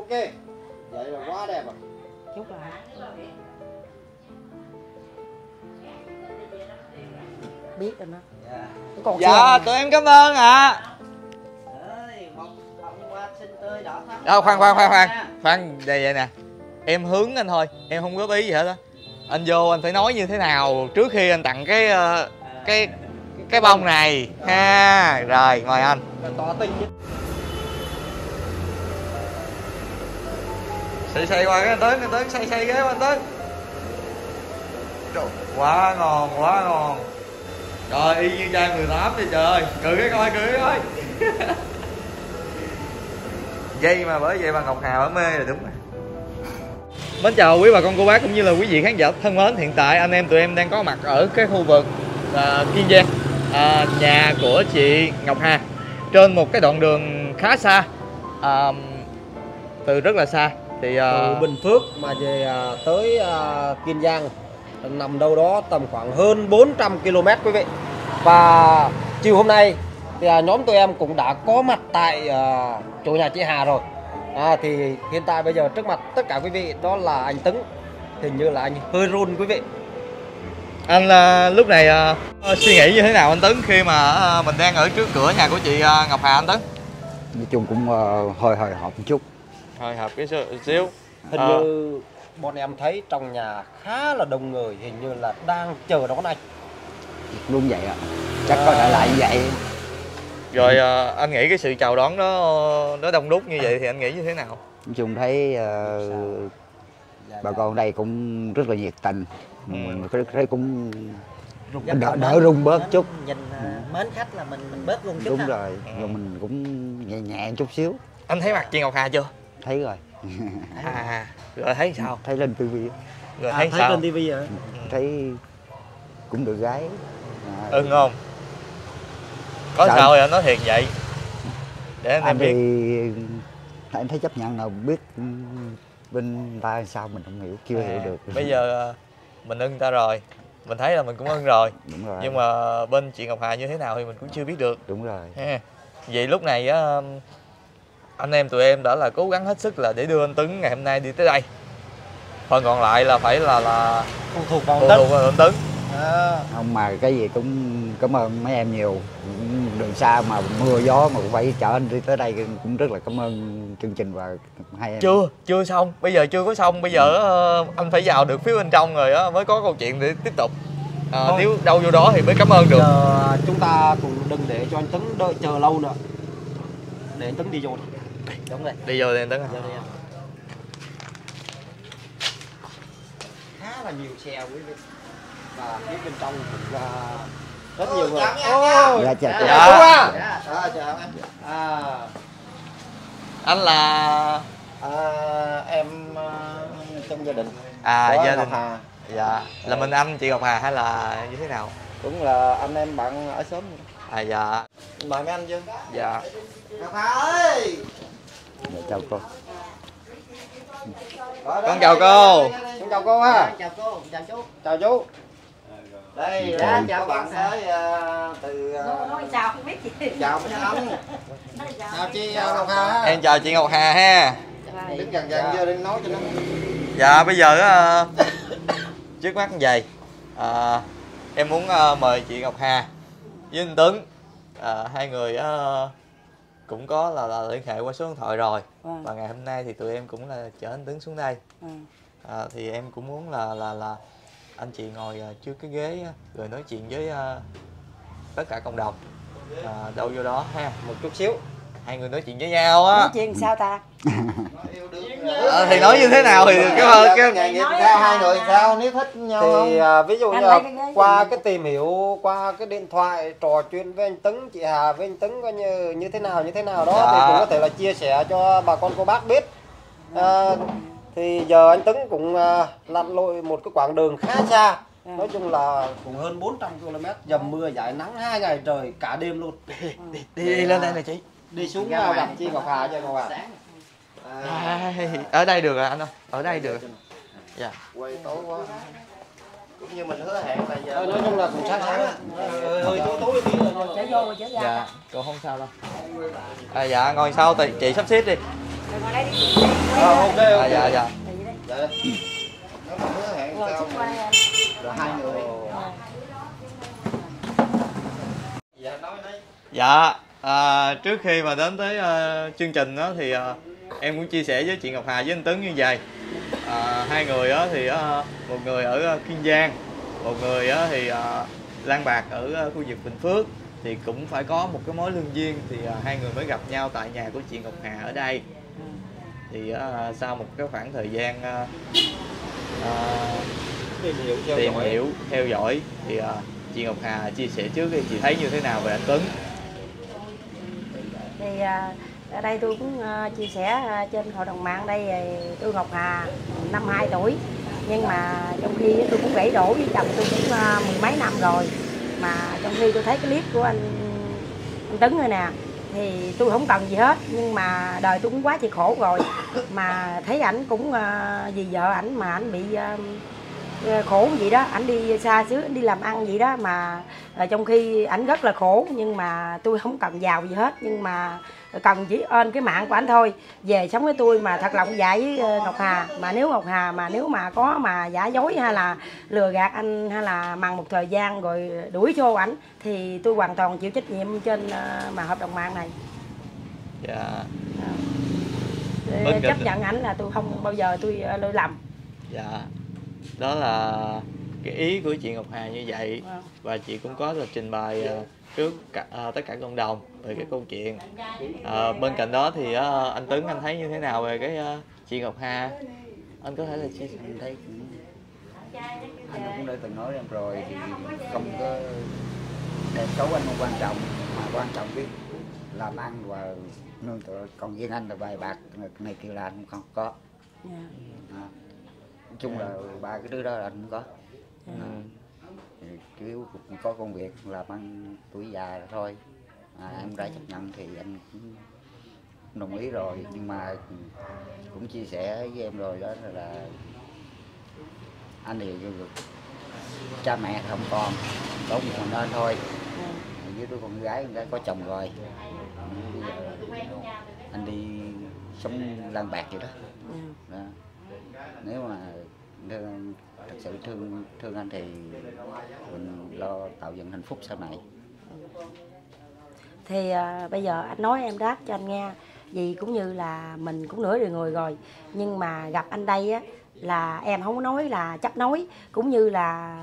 ok. Vậy là quá đẹp rồi. Chút lại. Biết rồi nó dạ. Còn dạ xe tụi em cảm ơn ạ. À. khoan khoan khoan khoan. khoan đây vậy nè. Em hướng anh thôi. Em không góp ý gì hết á. Anh vô anh phải nói như thế nào trước khi anh tặng cái ờ, cái cái bông này. Ha rồi mời anh. Tỏ tình xây xây qua cái anh tấn anh tấn xây xây ghế qua anh tấn Trời, quá ngon quá ngon. Rồi y như trai 18 vậy trời ơi. Cười cái coi cười cái coi. Dây mà bởi vậy mà Ngọc Hà bà mê là đúng rồi. Mến chào quý bà con cô bác cũng như là quý vị khán giả thân mến. Hiện tại anh em tụi em đang có mặt ở cái khu vực uh, Kiên Giang uh, Nhà của chị Ngọc Hà. Trên một cái đoạn đường khá xa uh, Từ rất là xa thì à, từ Bình Phước mà về à, tới à, Kiên Giang nằm đâu đó tầm khoảng hơn 400 km quý vị. Và chiều hôm nay thì à, nhóm tụi em cũng đã có mặt tại à, chỗ nhà chị Hà rồi. À, thì hiện tại bây giờ trước mặt tất cả quý vị đó là anh Tấn hình như là anh hơi run quý vị. Anh à, lúc này à, suy nghĩ như thế nào anh Tấn khi mà à, mình đang ở trước cửa nhà của chị à, Ngọc Hà anh Tấn? Nói chung cũng ờ, hơi hồi hộp một chút hồi hộp cái xíu- xíu. Hình Ờ. như bọn em thấy trong nhà khá là đông người hình như là đang chờ đón anh. Luôn vậy ạ. Chắc có thể như vậy. Rồi à, anh nghĩ cái sự chào đón đó nó đông đúc như vậy thì anh nghĩ như thế nào? Nói chung thấy ờ, bà con ở đây cũng rất là nhiệt tình. Ừ. mình thấy- thấy cũng đỡ, đỡ rung bớt chút. Nhìn à, mến khách là mình mình bớt rung chút đúng ha. rồi. Ừ. rồi mình cũng nhẹ nhẹ chút xíu. Anh thấy mặt chị Ngọc Hà chưa thấy rồi. À rồi thấy sao? Thấy lên tivi rồi À, thấy, thấy sao? trên tivi hả? Thấy cũng được gái. À, ưng không có Sao? sao anh nói thiệt vậy. Để anh, anh em biết. thì anh thấy chấp nhận nào biết ừ, bên ta sao mình không hiểu chưa hiểu À, được. bây giờ à, mình ưng ta rồi. Mình thấy là mình cũng ưng rồi. Đúng rồi. Nhưng mà bên chị Ngọc Hà như thế nào thì mình cũng chưa biết được. Đúng rồi. Ha. Vậy lúc này á anh em tụi em đã là cố gắng hết sức là để đưa anh Tấn ngày hôm nay đi tới đây. Phần còn lại là phải là là phụ thuộc vào thuộc vào anh Tấn. À, không mà cái gì cũng cảm ơn mấy em nhiều. Đường xa mà mưa gió mà cũng phải chở anh đi tới đây cũng rất là cảm ơn chương trình và hai em. Chưa chưa xong. Bây giờ chưa có xong. Bây giờ ờ, anh phải vào được phía bên trong rồi á mới có câu chuyện để tiếp tục. À, Thôi. nếu đâu vô đó thì mới cảm ơn được. Giờ chúng ta cũng đừng để cho anh Tấn đợi chờ lâu nữa. Để anh Tấn đi vô đi. đúng rồi. Đi vô đi anh Tấn. Vô đi em. khá là nhiều xe quý vị. Và phía bên trong cũng là rất nhiều người. chào Ôi, dạ chào Dạ. chào. à Dạ. à, chào em à, anh là à em à, trong gia đình. À gia đình. Hà. Dạ. Là mình anh chị Ngọc Hà hay là như thế nào? Cũng là anh em bạn ở xóm. À dạ. Mời mấy anh chưa dạ. Ngọc Hà ơi dạ chào cô. Con chào cô. con chào cô ha. Chào cô chào chú. Chào chú. Đây Chào. là chào bạn tới à, từ nói sao không biết gì. chào Nói sao chào. Chị à, Ngọc Hà em chào chị Ngọc Hà ha. Rồi. đứng gần gần chưa đừng nói cho nó dạ bây giờ á trước mắt như vậy à, em muốn ờ, mời chị Ngọc Hà với anh Tuấn. À, hai người ờ, cũng có là, là liên hệ qua số điện thoại rồi Vâng. và ngày hôm nay thì tụi em cũng là chở anh Tuấn xuống đây Ừ. à, thì em cũng muốn là là là anh chị ngồi à, trước cái ghế á, rồi nói chuyện với à, tất cả cộng đồng à, đâu vô đó ha một chút xíu hai người nói chuyện với nhau á. Nói chuyện sao ta? Ờ, thì nói như thế nào thì cái cái nghề nghiệp sao hai người sao? Nếu thích nhau thì à, ví dụ như cái qua cái tìm hiểu qua cái điện thoại trò chuyện với anh Tấn chị Hà với anh Tấn coi như như thế nào như thế nào đó Dạ. thì cũng có thể là chia sẻ cho bà con cô bác biết. À, thì giờ anh Tấn cũng à, lặn lội một cái quãng đường khá xa. Ừ. nói chung là cũng hơn 400 km dầm mưa giải nắng hai ngày trời cả đêm luôn. Đi, đi lên đây nè chị đi xuống à, gặp chị Ngọc Hà cho Ngọc Hà. À, ở đây được rồi anh ơi ở đây được. Dạ. Quay tối quá. Cũng như mình hứa hẹn là giờ nói chung là cũng sáng sáng. Á. hơi tối tối tí rồi. Chở vô chở ra. Dạ cô không sao đâu. À, dạ ngồi sau thì chị sắp xếp đi. Ờ, ok à, ok dạ. Dạ Đi. Đây. dạ. Nếu mà hứa hẹn Ngồi sao xích qua em. rồi hai người. Ờ. dạ nói đấy Dạ, à, trước khi mà đến tới ờ, chương trình đó thì ờ, em cũng chia sẻ với chị Ngọc Hà với anh Tấn như vậy. À, hai người đó thì ờ, một người ở Kiên Giang, một người đó thì ờ, Lan Bạc ở khu vực Bình Phước thì cũng phải có một cái mối lương duyên thì ờ, hai người mới gặp nhau tại nhà của chị Ngọc Hà ở đây. Thì ờ, sau một cái khoảng thời gian ờ, ờ, tìm hiểu theo tìm dõi. hiểu theo dõi thì ờ, chị Ngọc Hà chia sẻ trước đi chị thấy như thế nào về anh Tuấn thì à, ở đây tôi cũng à, chia sẻ à, trên hội đồng mạng đây à, tôi Ngọc Hà năm hai tuổi. Nhưng mà trong khi tôi cũng gãy đổ với chồng tôi cũng à, mười mấy năm rồi. Mà trong khi tôi thấy cái clip của anh anh Tấn rồi nè thì tôi không cần gì hết. Nhưng mà đời tôi cũng quá chịu khổ rồi. Mà thấy ảnh cũng à, vì vợ ảnh mà ảnh bị à, khổ vậy đó. Ảnh đi xa xứ ảnh đi làm ăn vậy đó mà à, trong khi ảnh rất là khổ nhưng mà tôi không cần giàu gì hết. Nhưng mà cần chỉ ơn cái mạng của ảnh thôi. Về sống với tôi mà thật lòng dạy với ờ, Ngọc Hà. Mà nếu Ngọc Hà mà nếu mà có mà giả dối hay là lừa gạt anh hay là mằng một thời gian rồi đuổi xô ảnh thì tôi hoàn toàn chịu trách nhiệm trên ờ, mà hợp đồng mạng này. Dạ. Cạnh- chấp nhận ảnh là tôi không bao giờ tôi ờ, lỗi lầm. Dạ đó là cái ý của chị Ngọc Hà như vậy Vâng. và chị cũng có là trình bày ờ, trước cả, ờ, tất cả cộng đồng về cái câu chuyện Ờ, bên cạnh đó thì ờ, anh Tuấn anh thấy như thế nào về cái ờ, chị Ngọc Hà anh có thể là chia sẻ cũng anh cũng đã từng nói em rồi thì không có đẹp xấu anh không quan trọng mà quan trọng biết làm ăn và nương tựa còn riêng anh là bài bạc này kia là anh không có Dạ. à. Chung là ba cái đứa đó là anh không có Ừ. à. Thì chủ yếu cũng có công việc làm ăn tuổi già thôi à, em đã chấp nhận thì anh cũng đồng ý rồi nhưng mà cũng chia sẻ với em rồi đó là anh thì cha mẹ không còn có một mình anh thôi Dạ. với đứa con gái gái có chồng rồi bây giờ anh đi sống lang bạc vậy đó Dạ. đó nếu mà thương, thật sự thương thương anh thì mình lo tạo dựng hạnh phúc sau này. Thì à, bây giờ anh nói em đáp cho anh nghe. Vì cũng như là mình cũng nửa đời người rồi nhưng mà gặp anh đây á là em không có nói là chấp nói cũng như là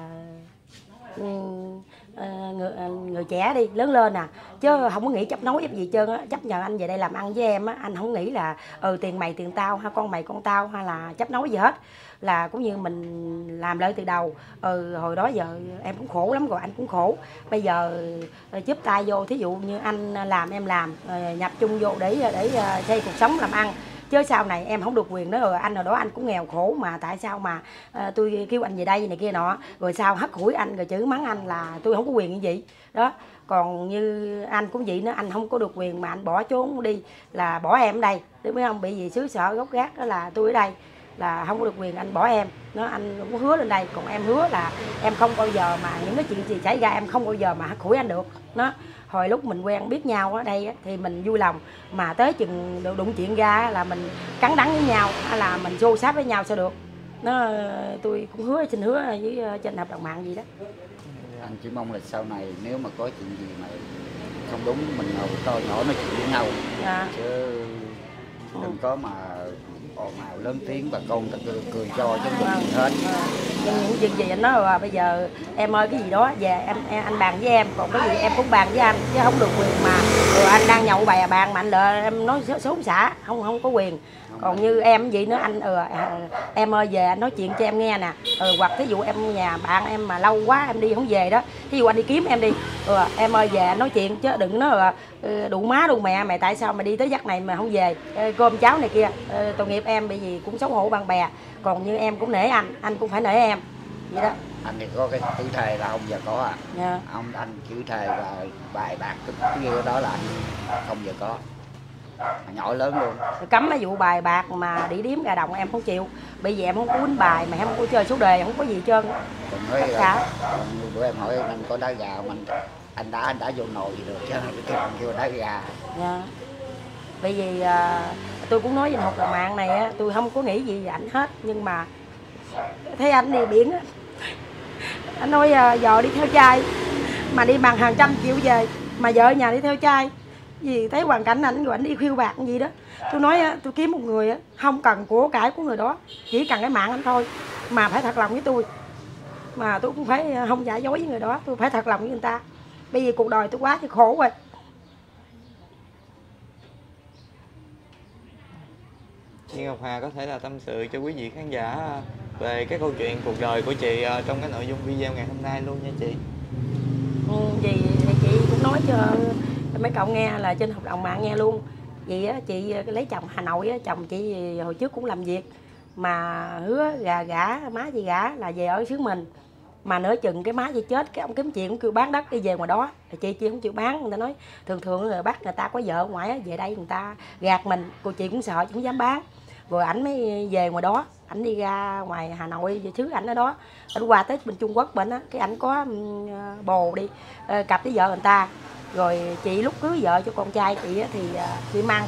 Ờ, người, ờ, người trẻ đi lớn lên à. Chứ không có nghĩ chấp nói gì trơn á. Chấp nhận anh về đây làm ăn với em á anh không nghĩ là ừ tiền mày tiền tao ha con mày con tao hay là chấp nối gì hết. Là cũng như mình làm lại từ đầu. Ừ hồi đó giờ em cũng khổ lắm rồi anh cũng khổ. Bây giờ ờ, giúp tay vô thí dụ như anh làm em làm ờ, nhập chung vô để để xây cuộc sống làm ăn chứ sau này em không được quyền đó rồi anh hồi đó anh cũng nghèo khổ mà tại sao mà à, tôi kêu anh về đây này kia nọ. Rồi sao hất hủi anh rồi chửi mắng anh là tôi không có quyền như vậy. Đó còn như anh cũng vậy nữa anh không có được quyền mà anh bỏ trốn đi là bỏ em ở đây. Đúng biết không? Bị gì xứ sở gốc gác đó là tôi ở đây là không có được quyền anh bỏ em. Nó anh cũng hứa lên đây còn em hứa là em không bao giờ mà những cái chuyện gì xảy ra em không bao giờ mà hắt hủi anh được. Nó hồi lúc mình quen biết nhau ở đây á, thì mình vui lòng. Mà tới chừng đụng đụng chuyện ra là mình cắn đắng với nhau hay là mình xô xát với nhau sao được. Nó tôi cũng hứa xin hứa với ờ, trên hợp đồng mạng gì đó. Anh chỉ mong là sau này nếu mà có chuyện gì mà không đúng mình ngồi to nhỏ nói chuyện với nhau. À, chứ đừng có mà ồn ào lớn tiếng và con ta cười, cười cho chứ không gì hết. Nhưng những chuyện gì anh nói là bây giờ em ơi cái gì đó về em, em anh bàn với em còn cái gì em cũng bàn với anh chứ không được quyền mà. Rồi anh đang nhậu bè bàn mà anh lỡ em nói xuống xấu xả không không có quyền còn như em vậy nữa anh ừ, à, em ơi về anh nói chuyện cho em nghe nè. Ừ, hoặc thí dụ em nhà bạn em mà lâu quá em đi không về đó thí dụ anh đi kiếm em đi. Ừ, em ơi về anh nói chuyện chứ đừng nói là ừ, đủ má đủ mẹ. Mày tại sao mày đi tới giấc này mà không về? Cơm cháo này kia. Ừ, tội nghiệp em bị gì cũng xấu hổ bạn bè. Còn như em cũng nể anh anh cũng phải nể em. Vậy đó. Anh thì có cái chữ thề là không giờ có à. Dạ. ông anh chữ thề và bài bạc cái, đó là anh không giờ có mà nhỏ lớn luôn. Cấm cái vụ bài bạc mà đi điếm gà đồng em không chịu. Bây giờ em không có quýnh bài mà em không có chơi số đề không có gì hết trơn. Còn nói cả. còn bữa em hỏi anh có đá gà không? Anh đã anh đã vô nồi gì được chứ? Cái kêu kêu đá gà. Dạ. bởi vì à, tôi cũng nói với học là mạng này á tôi không có nghĩ gì về ảnh hết. Nhưng mà thấy anh đi biển á. Anh nói à, giờ đi theo trai mà đi bằng hàng trăm triệu về mà vợ ở nhà đi theo trai vì thấy hoàn cảnh ảnh rồi ảnh đi khiêu bạc gì đó. Tôi nói tôi kiếm một người không cần của cải của người đó chỉ cần cái mạng anh thôi. Mà phải thật lòng với tôi. Mà tôi cũng phải không giả dối với người đó tôi phải thật lòng với người ta. Bây giờ cuộc đời tôi quá thì khổ rồi. Chị Ngọc Hà có thể là tâm sự cho quý vị khán giả về cái câu chuyện cuộc đời của chị ờ, trong cái nội dung video ngày hôm nay luôn nha chị. Ừ, thì chị cũng nói cho mấy cậu nghe là trên hợp đồng mà nghe luôn. Vậy á, chị ờ, lấy chồng Hà Nội á, chồng chị hồi trước cũng làm việc. Mà hứa gà gả má chị gả là về ở xứ mình. Mà nửa chừng cái má chị chết cái ông kiếm chuyện cũng kêu bán đất đi về ngoài đó. Thì chị chị không chịu bán người ta nói thường thường người bắt người ta có vợ ngoại ngoài á, về đây người ta gạt mình. Cô chị cũng sợ chị không dám bán. Rồi ảnh mới về ngoài đó ảnh đi ra ngoài Hà Nội về xứ ảnh ở đó. Ảnh qua tới bên Trung Quốc bên á cái ảnh có ờ, bồ đi ờ, cặp với vợ người ta rồi chị lúc cưới vợ cho con trai chị á, thì à, chị mang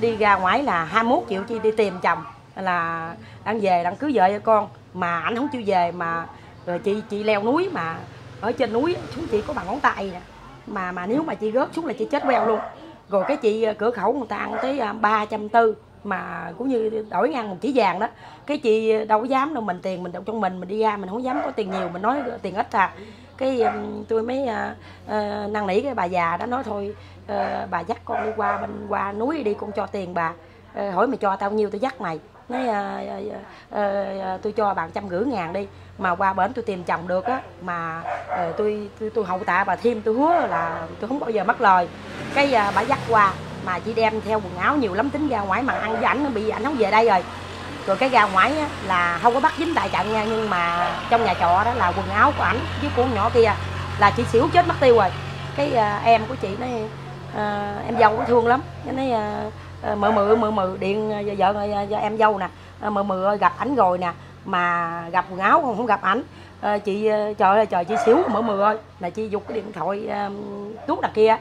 đi ra ngoài là 21 triệu chị đi tìm chồng là đang về đang cưới vợ cho con. Mà ảnh không chịu về mà rồi chị chị leo núi mà ở trên núi xuống chị có bằng ngón tay nè. Mà mà nếu mà chị rớt xuống là chị chết queo luôn. Rồi cái chị à, cửa khẩu người ta ăn tới à, ba trăm tư mà cũng như đổi ngang một chỉ vàng đó. Cái chị đâu có dám đâu mình tiền mình đâu trong mình mình đi ra mình không dám có tiền nhiều mình nói tiền ít à cái tôi mới à, à, năn nỉ cái bà già đó nói thôi ờ, bà dắt con đi qua bên qua núi đi con cho tiền bà. Ờ, hỏi mày cho tao nhiêu tôi dắt mày. Nói à, à, à, à, tôi cho bạn trăm rưỡi ngàn đi. Mà qua bển tôi tìm chồng được á mà ờ, tôi tôi tôi hậu tạ bà thêm tôi hứa là tôi không bao giờ mất lời. Cái à, bà dắt qua mà chỉ đem theo quần áo nhiều lắm tính ra ngoài mà ăn với ảnh nó bị ảnh không về đây rồi rồi cái ra ngoài á, là không có bắt dính tại trận nha nhưng mà trong nhà trọ đó là quần áo của ảnh với của nhỏ kia là chị xỉu chết mất tiêu rồi. Cái à, em của chị nói à, em dâu cũng thương lắm. Cái nói à, à, mượn mự mự điện vợ vợ à, vợ em dâu nè mượn mượn mự ơi, gặp ảnh rồi nè mà gặp quần áo không, không gặp ảnh. À, chị trời ơi trời chị xíu mở mười ơi là chị giục cái điện thoại à, tuốt đằng kia.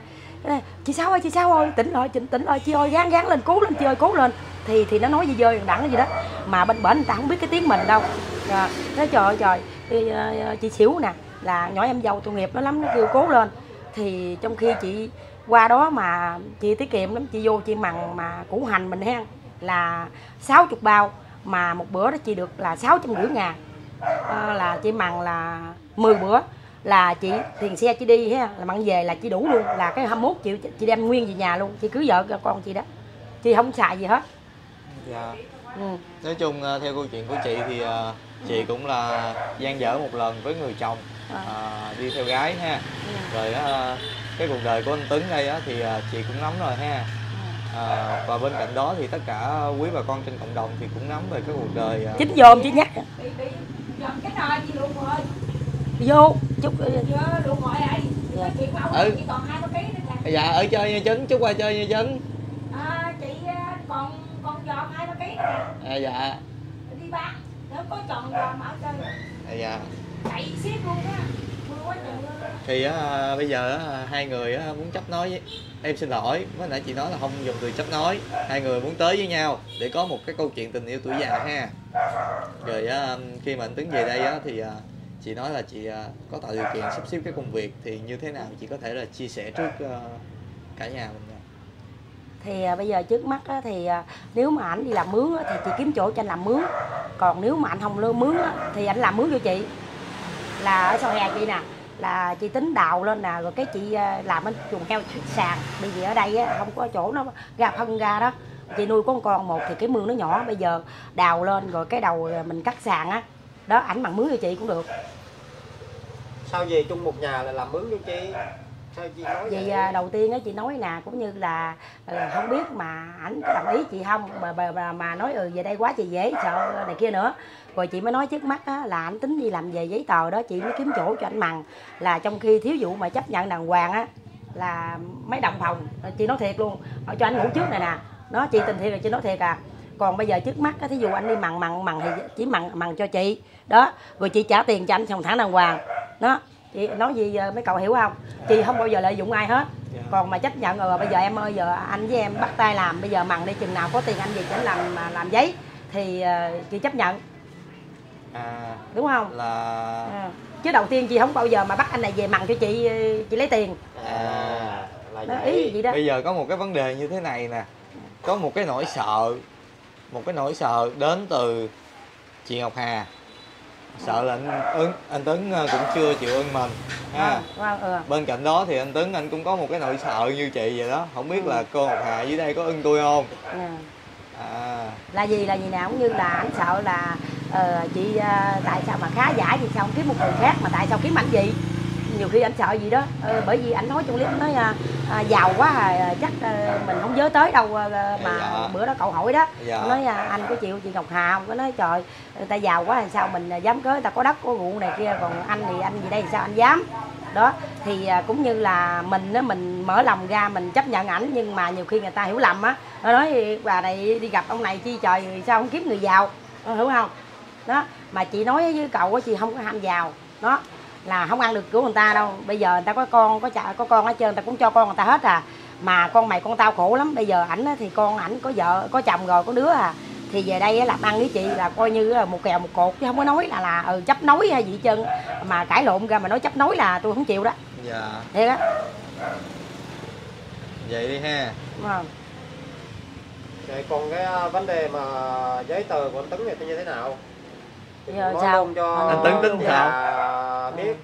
Chị sao ơi chị sao ơi? Tỉnh lại chị tỉnh rồi chị ơi gán gán lên cố lên chị ơi cố lên thì thì nó nói gì dơi đẳng gì đó. Mà bên bển người ta không biết cái tiếng mình đâu. À, nói trời ơi trời. Thì, ờ, ờ, chị xỉu nè là nhỏ em giàu tội nghiệp nó lắm nó kêu cố lên. Thì trong khi chị qua đó mà chị tiết kiệm lắm chị vô chị mặn mà củ hành mình hen là 60 bao. Mà một bữa đó chị được là sáu trăm rưỡi ngàn à, là chị mặn là 10 bữa. Là chị tiền xe chị đi ha là mặn về là chị đủ luôn. Là cái 21 triệu chị- chị đem nguyên về nhà luôn. Chị cưới vợ cho con chị đó. Chị không xài gì hết dạ. Ừ. nói chung ờ, theo câu chuyện của chị thì ờ, chị cũng là gian dở một lần với người chồng ờ, đi theo gái ha. Rồi ờ, cái cuộc đời của anh Tuấn đây á, thì chị cũng nắm rồi ha. Ờ, và bên cạnh đó thì tất cả quý bà con trên cộng đồng thì cũng nắm về cái cuộc đời chính vô chị nhắc. Vô chút ừ. Dạ ở chơi nha trấn chút qua chơi nha trấn. À, chị à, còn giọt hai ba ký. À, dạ. Đi bán nếu có chọn giò mà ở chơi à, dạ. Chạy xiết luôn á. Thì á, bây giờ á, hai người á, muốn chấp nối với em xin lỗi mới nãy chị nói là không dùng từ chấp nối. Hai người muốn tới với nhau để có một cái câu chuyện tình yêu tuổi già ha. Rồi á, khi mà anh Tuấn về đây á, thì à, chị nói là chị à, có tạo điều kiện sắp xếp cái công việc thì như thế nào chị có thể là chia sẻ trước à, cả nhà mình thì à, bây giờ trước mắt á, thì à, nếu mà ảnh đi làm mướn á, thì chị kiếm chỗ cho anh làm mướn. Còn nếu mà anh không lương mướn á, thì anh làm mướn cho chị. Là ở sau hè chị nè là chị tính đào lên nè rồi cái chị à, làm bên chuồng heo sàn bởi vì ở đây á, không có chỗ nó ra phân ra đó. Chị nuôi con con một thì cái mương nó nhỏ. Bây giờ đào lên rồi cái đầu mình cắt sàn á. Đó ảnh bằng mướn cho chị cũng được. Sao về chung một nhà lại làm mướn cho chị? Vậy à, đầu tiên á chị nói nè cũng như là ờ, không biết mà ảnh có đồng ý chị không? Bà, bà mà nói ừ về đây quá chị dễ sợ này kia nữa. Rồi chị mới nói trước mắt á, là ảnh tính đi làm về giấy tờ đó chị mới kiếm chỗ cho anh mằng là trong khi thiếu vụ mà chấp nhận đàng hoàng á là mấy đồng phòng Ờ, chị nói thiệt luôn ở cho anh ngủ trước này nè. Đó chị tình thiệt là chị nói thiệt à. Còn bây giờ trước mắt á, thí dụ anh đi mặn mặn mặn thì chỉ mặn mặn cho chị. Đó rồi chị trả tiền cho anh xong thẳng đàng hoàng. Đó chị nói gì ờ, mấy cậu hiểu không? Chị không bao giờ lợi dụng ai hết. Còn mà chấp nhận rồi bây giờ em ơi giờ anh với em bắt tay làm bây giờ mằng đi chừng nào có tiền anh về chỉnh làm làm giấy thì ờ, chị chấp nhận. À đúng không? là Ờ. chứ đầu tiên chị không bao giờ mà bắt anh này về mằng cho chị chị lấy tiền. À là đó, vậy. ý gì đó. Bây giờ có một cái vấn đề như thế này nè. Có một cái nỗi sợ một cái nỗi sợ đến từ chị Ngọc Hà sợ là anh ứng anh Tấn ờ, cũng chưa chịu ơn mình. Ha. Vâng, ừ. bên cạnh đó thì anh Tấn anh cũng có một cái nỗi sợ như chị vậy đó. Không biết là cô Ngọc Hà dưới đây có ưng tôi không? Ừ. à. Là gì là gì nào cũng như là anh sợ là ờ, chị ờ, tại sao mà khá giả thì sao không kiếm một người khác mà tại sao kiếm ảnh gì nhiều khi anh sợ gì đó ờ, bởi vì anh nói trong clip nói à, à, giàu quá à, chắc à, mình không giới tới đâu à, mà Dạ. bữa đó cậu hỏi đó Dạ. nói à, anh có chịu chị Ngọc Hà không? Có nói trời người ta giàu quá thì sao mình à, dám cưới người ta có đất có ruộng này kia còn anh thì anh gì đây sao anh dám? Đó thì à, cũng như là mình á mình mở lòng ra mình chấp nhận ảnh nhưng mà nhiều khi người ta hiểu lầm á nó nói bà này đi gặp ông này chi trời sao không kiếm người giàu? Ờ, hiểu không? Đó mà chị nói với cậu á chị không có ham giàu đó là không ăn được của người ta đâu. Bây giờ người ta có con có chả có con hết trơn người ta cũng cho con người ta hết à. Mà con mày con tao khổ lắm. Bây giờ ảnh á thì con ảnh có vợ có chồng rồi có đứa à. Thì về đây á làm ăn với chị là coi như là một kèo một cột chứ không có nói là là ừ, chấp nối hay gì hết trơn. Mà cãi lộn ra mà nói chấp nối là tôi không chịu đó. Dạ. Thiệt á. Vậy đi ha. Đúng không Vậy còn cái à, vấn đề mà giấy tờ của anh Tấn này thì như thế nào? Thì Giờ sao? cho Anh Tấn tính nhà biết.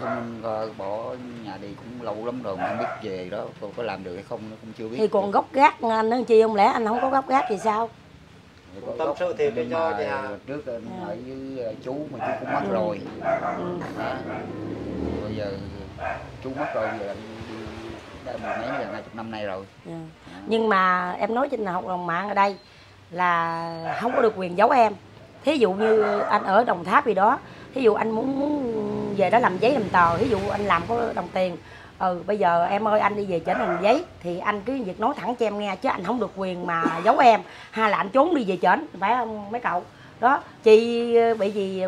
cho nên coi bỏ nhà đi cũng lâu lắm rồi mà không biết về đó cô có làm được hay không nó cũng chưa biết thì còn gốc gác anh nói chi không lẽ anh không có gốc gác thì sao Thì Tâm sự thiệt nhưng cho mà nhà. trước anh ở với ờ, chú mà chú cũng mất rồi ừ. đó. bây giờ chú mất rồi giờ anh đi đã mười mấy gần hai chục năm nay rồi dạ. nhưng mà em nói trên học đồng mạng ở đây là không có được quyền giấu em thí dụ như anh ở đồng tháp gì đó, thí dụ anh muốn muốn về đó làm giấy làm tờ, thí dụ anh làm có đồng tiền. Ừ bây giờ em ơi, anh đi về chỉnh làm giấy, thì anh cứ việc nói thẳng cho em nghe, chứ anh không được quyền mà giấu em. Hay là anh trốn đi về chỉnh phải không, mấy cậu? Đó, chị bị gì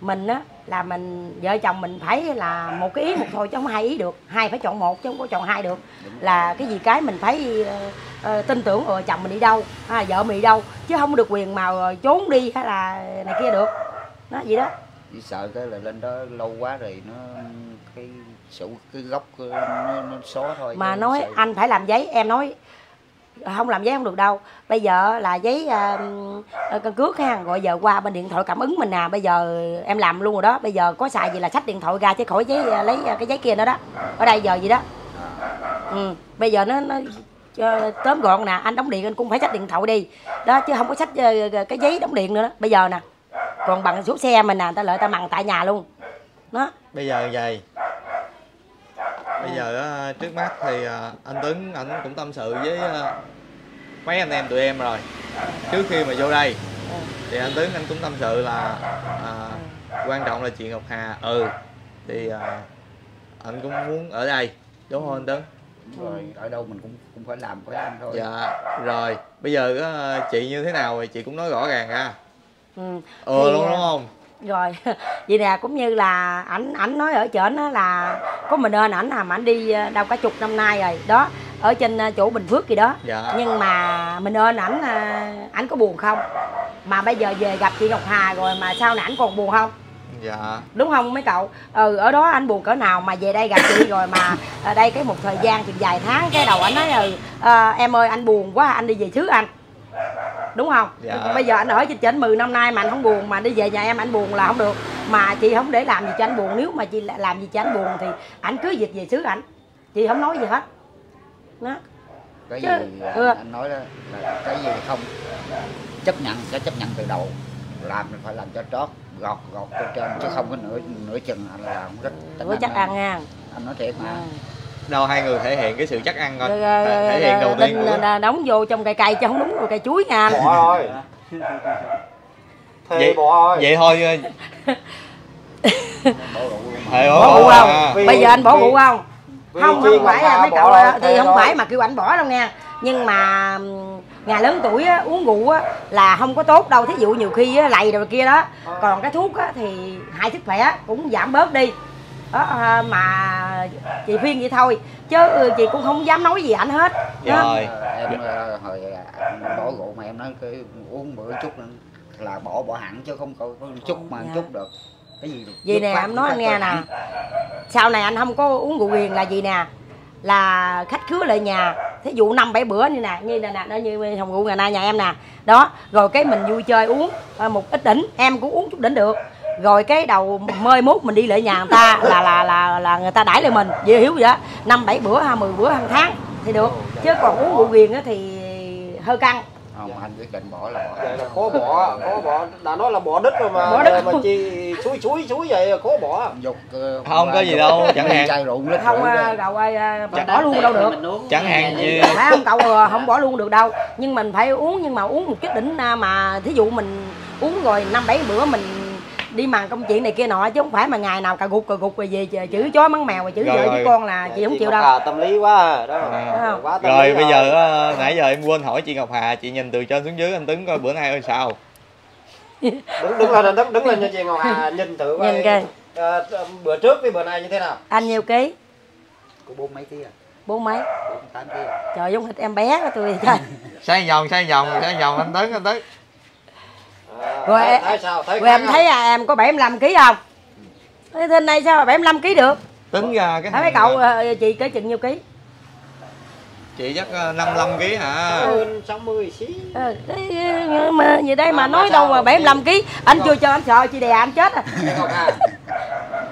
mình á là mình vợ chồng mình phải là một cái ý một thôi chứ không hai ý được. Hai phải chọn một chứ không có chọn hai được. Là cái gì cái mình phải ờ, ờ, tin tưởng ở chồng mình đi đâu là vợ mình đi đâu chứ không được quyền mà ờ, trốn đi hay là này kia được. Đó gì đó. Chỉ sợ cái là lên đó lâu quá rồi nó cái sự cái gốc nó, nó xóa thôi mà nói sợ- anh phải làm giấy em nói không làm giấy không được đâu. Bây giờ là giấy uh, căn cước ha gọi giờ qua bên điện thoại cảm ứng mình nè bây giờ em làm luôn rồi đó. Bây giờ có xài gì là sách điện thoại ra chứ khỏi giấy lấy cái giấy kia nữa đó. Ở đây giờ gì đó. Ừ. bây giờ nó nó ờ, tóm gọn nè anh đóng điện anh cũng phải sách điện thoại đi. Đó chứ không có sách ờ, cái giấy đóng điện nữa đó. Bây giờ nè còn bằng số xe mình nè ta lợi ta mằng tại nhà luôn. Đó. Bây giờ vậy bây giờ á, trước mắt thì à, anh Tuấn ảnh cũng tâm sự với à, mấy anh em tụi em rồi. Trước khi mà vô đây thì anh Tuấn anh cũng tâm sự là à, quan trọng là chị Ngọc Hà. Ừ thì à, anh cũng muốn ở đây đúng không anh Tuấn? Rồi ở đâu mình cũng cũng phải làm phải ăn thôi. Dạ rồi. Bây giờ chị như thế nào thì chị cũng nói rõ ràng ra. Ừ. ừ Thì, luôn đúng không rồi vậy nè cũng như là ảnh ảnh nói ở trển á là có mình ơn ảnh mà ảnh đi ờ, đâu cả chục năm nay rồi. Đó ở trên ờ, chỗ bình phước gì đó. Dạ. Nhưng mà mình ơn ảnh à, ảnh có buồn không? Mà bây giờ về gặp chị ngọc hà rồi mà sau này ảnh còn buồn không? Dạ. Đúng không mấy cậu? Ừ ở đó anh buồn cỡ nào mà về đây gặp chị rồi mà ở đây cái một thời gian thì vài tháng cái đầu anh nói ừ à, em ơi anh buồn quá anh đi về xứ anh đúng không? Dạ. Bây giờ anh ở trên trển 10 năm nay mà anh không buồn mà đi về nhà em anh buồn là không được. Mà chị không để làm gì cho anh buồn. Nếu mà chị làm gì cho anh buồn thì anh cứ việc về xứ ảnh. Chị không nói gì hết. Đó. Cái Chứ- gì ừ. anh nói đó là cái gì không. Chấp nhận cái chấp nhận từ đầu. Làm mình phải làm cho trót gọt gọt cho trên chứ không có nửa nửa chừng anh làm rất chắc ăn nha. anh nói thiệt mà đâu hai người thể hiện cái sự chắc ăn coi. Thể hiện đầu tiên là đóng vô trong cây cây chứ không đúng rồi cây chuối nha. Anh. Bỏ rồi. Vậy- bỏ rồi. vậy thôi ờ, bỏ rượu rượu không? à. Bây giờ anh bỏ rượu không? không không phải mấy cậu rồi, thì không phải mà kêu anh bỏ đâu nha. Nhưng mà nhà lớn tuổi á, uống rượu á, là không có tốt đâu. Thí dụ nhiều khi á, lầy rồi kia đó. Còn cái thuốc á, thì hại sức khỏe cũng giảm bớt đi đó, à, mà chị khuyên vậy thôi. Chứ ừ, chị cũng không dám nói gì ảnh hết đó. rồi. Ờ, em ờ, hồi bỏ rượu mà em nói cái uống bữa chút là bỏ bỏ hẳn chứ không có, có chút mà Dạ. chút được. Cái gì được? Vậy nè em nói anh nghe nè. Sau này anh không có uống rượu quyền là gì nè? Là khách khứa lại nhà. Thí dụ năm bảy bữa như nè Như nè nè nó như hồng rượu ngày nay nhà em nè. Đó rồi cái mình vui chơi uống Một ít đỉnh em cũng uống chút đỉnh được rồi cái đầu mơi mốt mình đi lại nhà người ta là là là là người ta đãi lại mình. Dễ hiểu vậy đó. Năm bảy bữa hai mười bữa hàng tháng thì được. Chứ còn uống rượu quyền á thì hơi căng. Không anh quyết định bỏ là bỏ là khó bỏ khó bỏ. Đã nói là bỏ đứt rồi mà Bỏ đứt mà không? chị suối suối suối vậy là khó bỏ. Dục ờ, Không có gì đâu, chẳng hạn. chai rượu lít không rượu à, cậu ơi à, bỏ luôn đâu được. Mình Chẳng hạn như- phải không cậu à, không bỏ luôn được đâu. Nhưng mình phải uống nhưng mà uống một chút đỉnh à, mà thí dụ mình uống rồi năm bảy bữa mình đi màn công chuyện này kia nọ chứ không phải mà ngày nào cà gục cà gục rồi về chửi chửi chó mắng mèo rồi chửi vợ với con là chị không chịu đâu. À, tâm lý quá à, đó À. Quá tâm rồi lý bây giờ ờ, nãy giờ em quên hỏi chị Ngọc Hà chị nhìn từ trên xuống dưới anh Tuấn coi bữa nay ơi sao? Đứng đứng lên đứng đứng lên cho chị Ngọc Hà nhìn thử coi, Nhìn coi. ờ, bữa trước với bữa nay như thế nào? Anh nhiêu ký? Của bốn mấy ký à? Bốn mấy? Bốn tám ký à? Trời giống thịt em bé của tôi trời. Xoay vòng xoay vòng xoay vòng anh Tuấn anh Tuấn. à, Rồi, thấy, thấy sao? Thấy rồi em thấy à, em có 75 kg không? Thế thế này sao mà 75 kg được? Tính ra cái Thấy mấy cậu ờ, chị cỡ chừng nhiêu ký? Chị chắc ờ, 55 kg hả? Hơn 60 xí. Ờ, thế, mà gì đây mà À, nói mà đâu mà 75 kg anh chưa cho anh sợ chị đè anh chết à. Chị Hà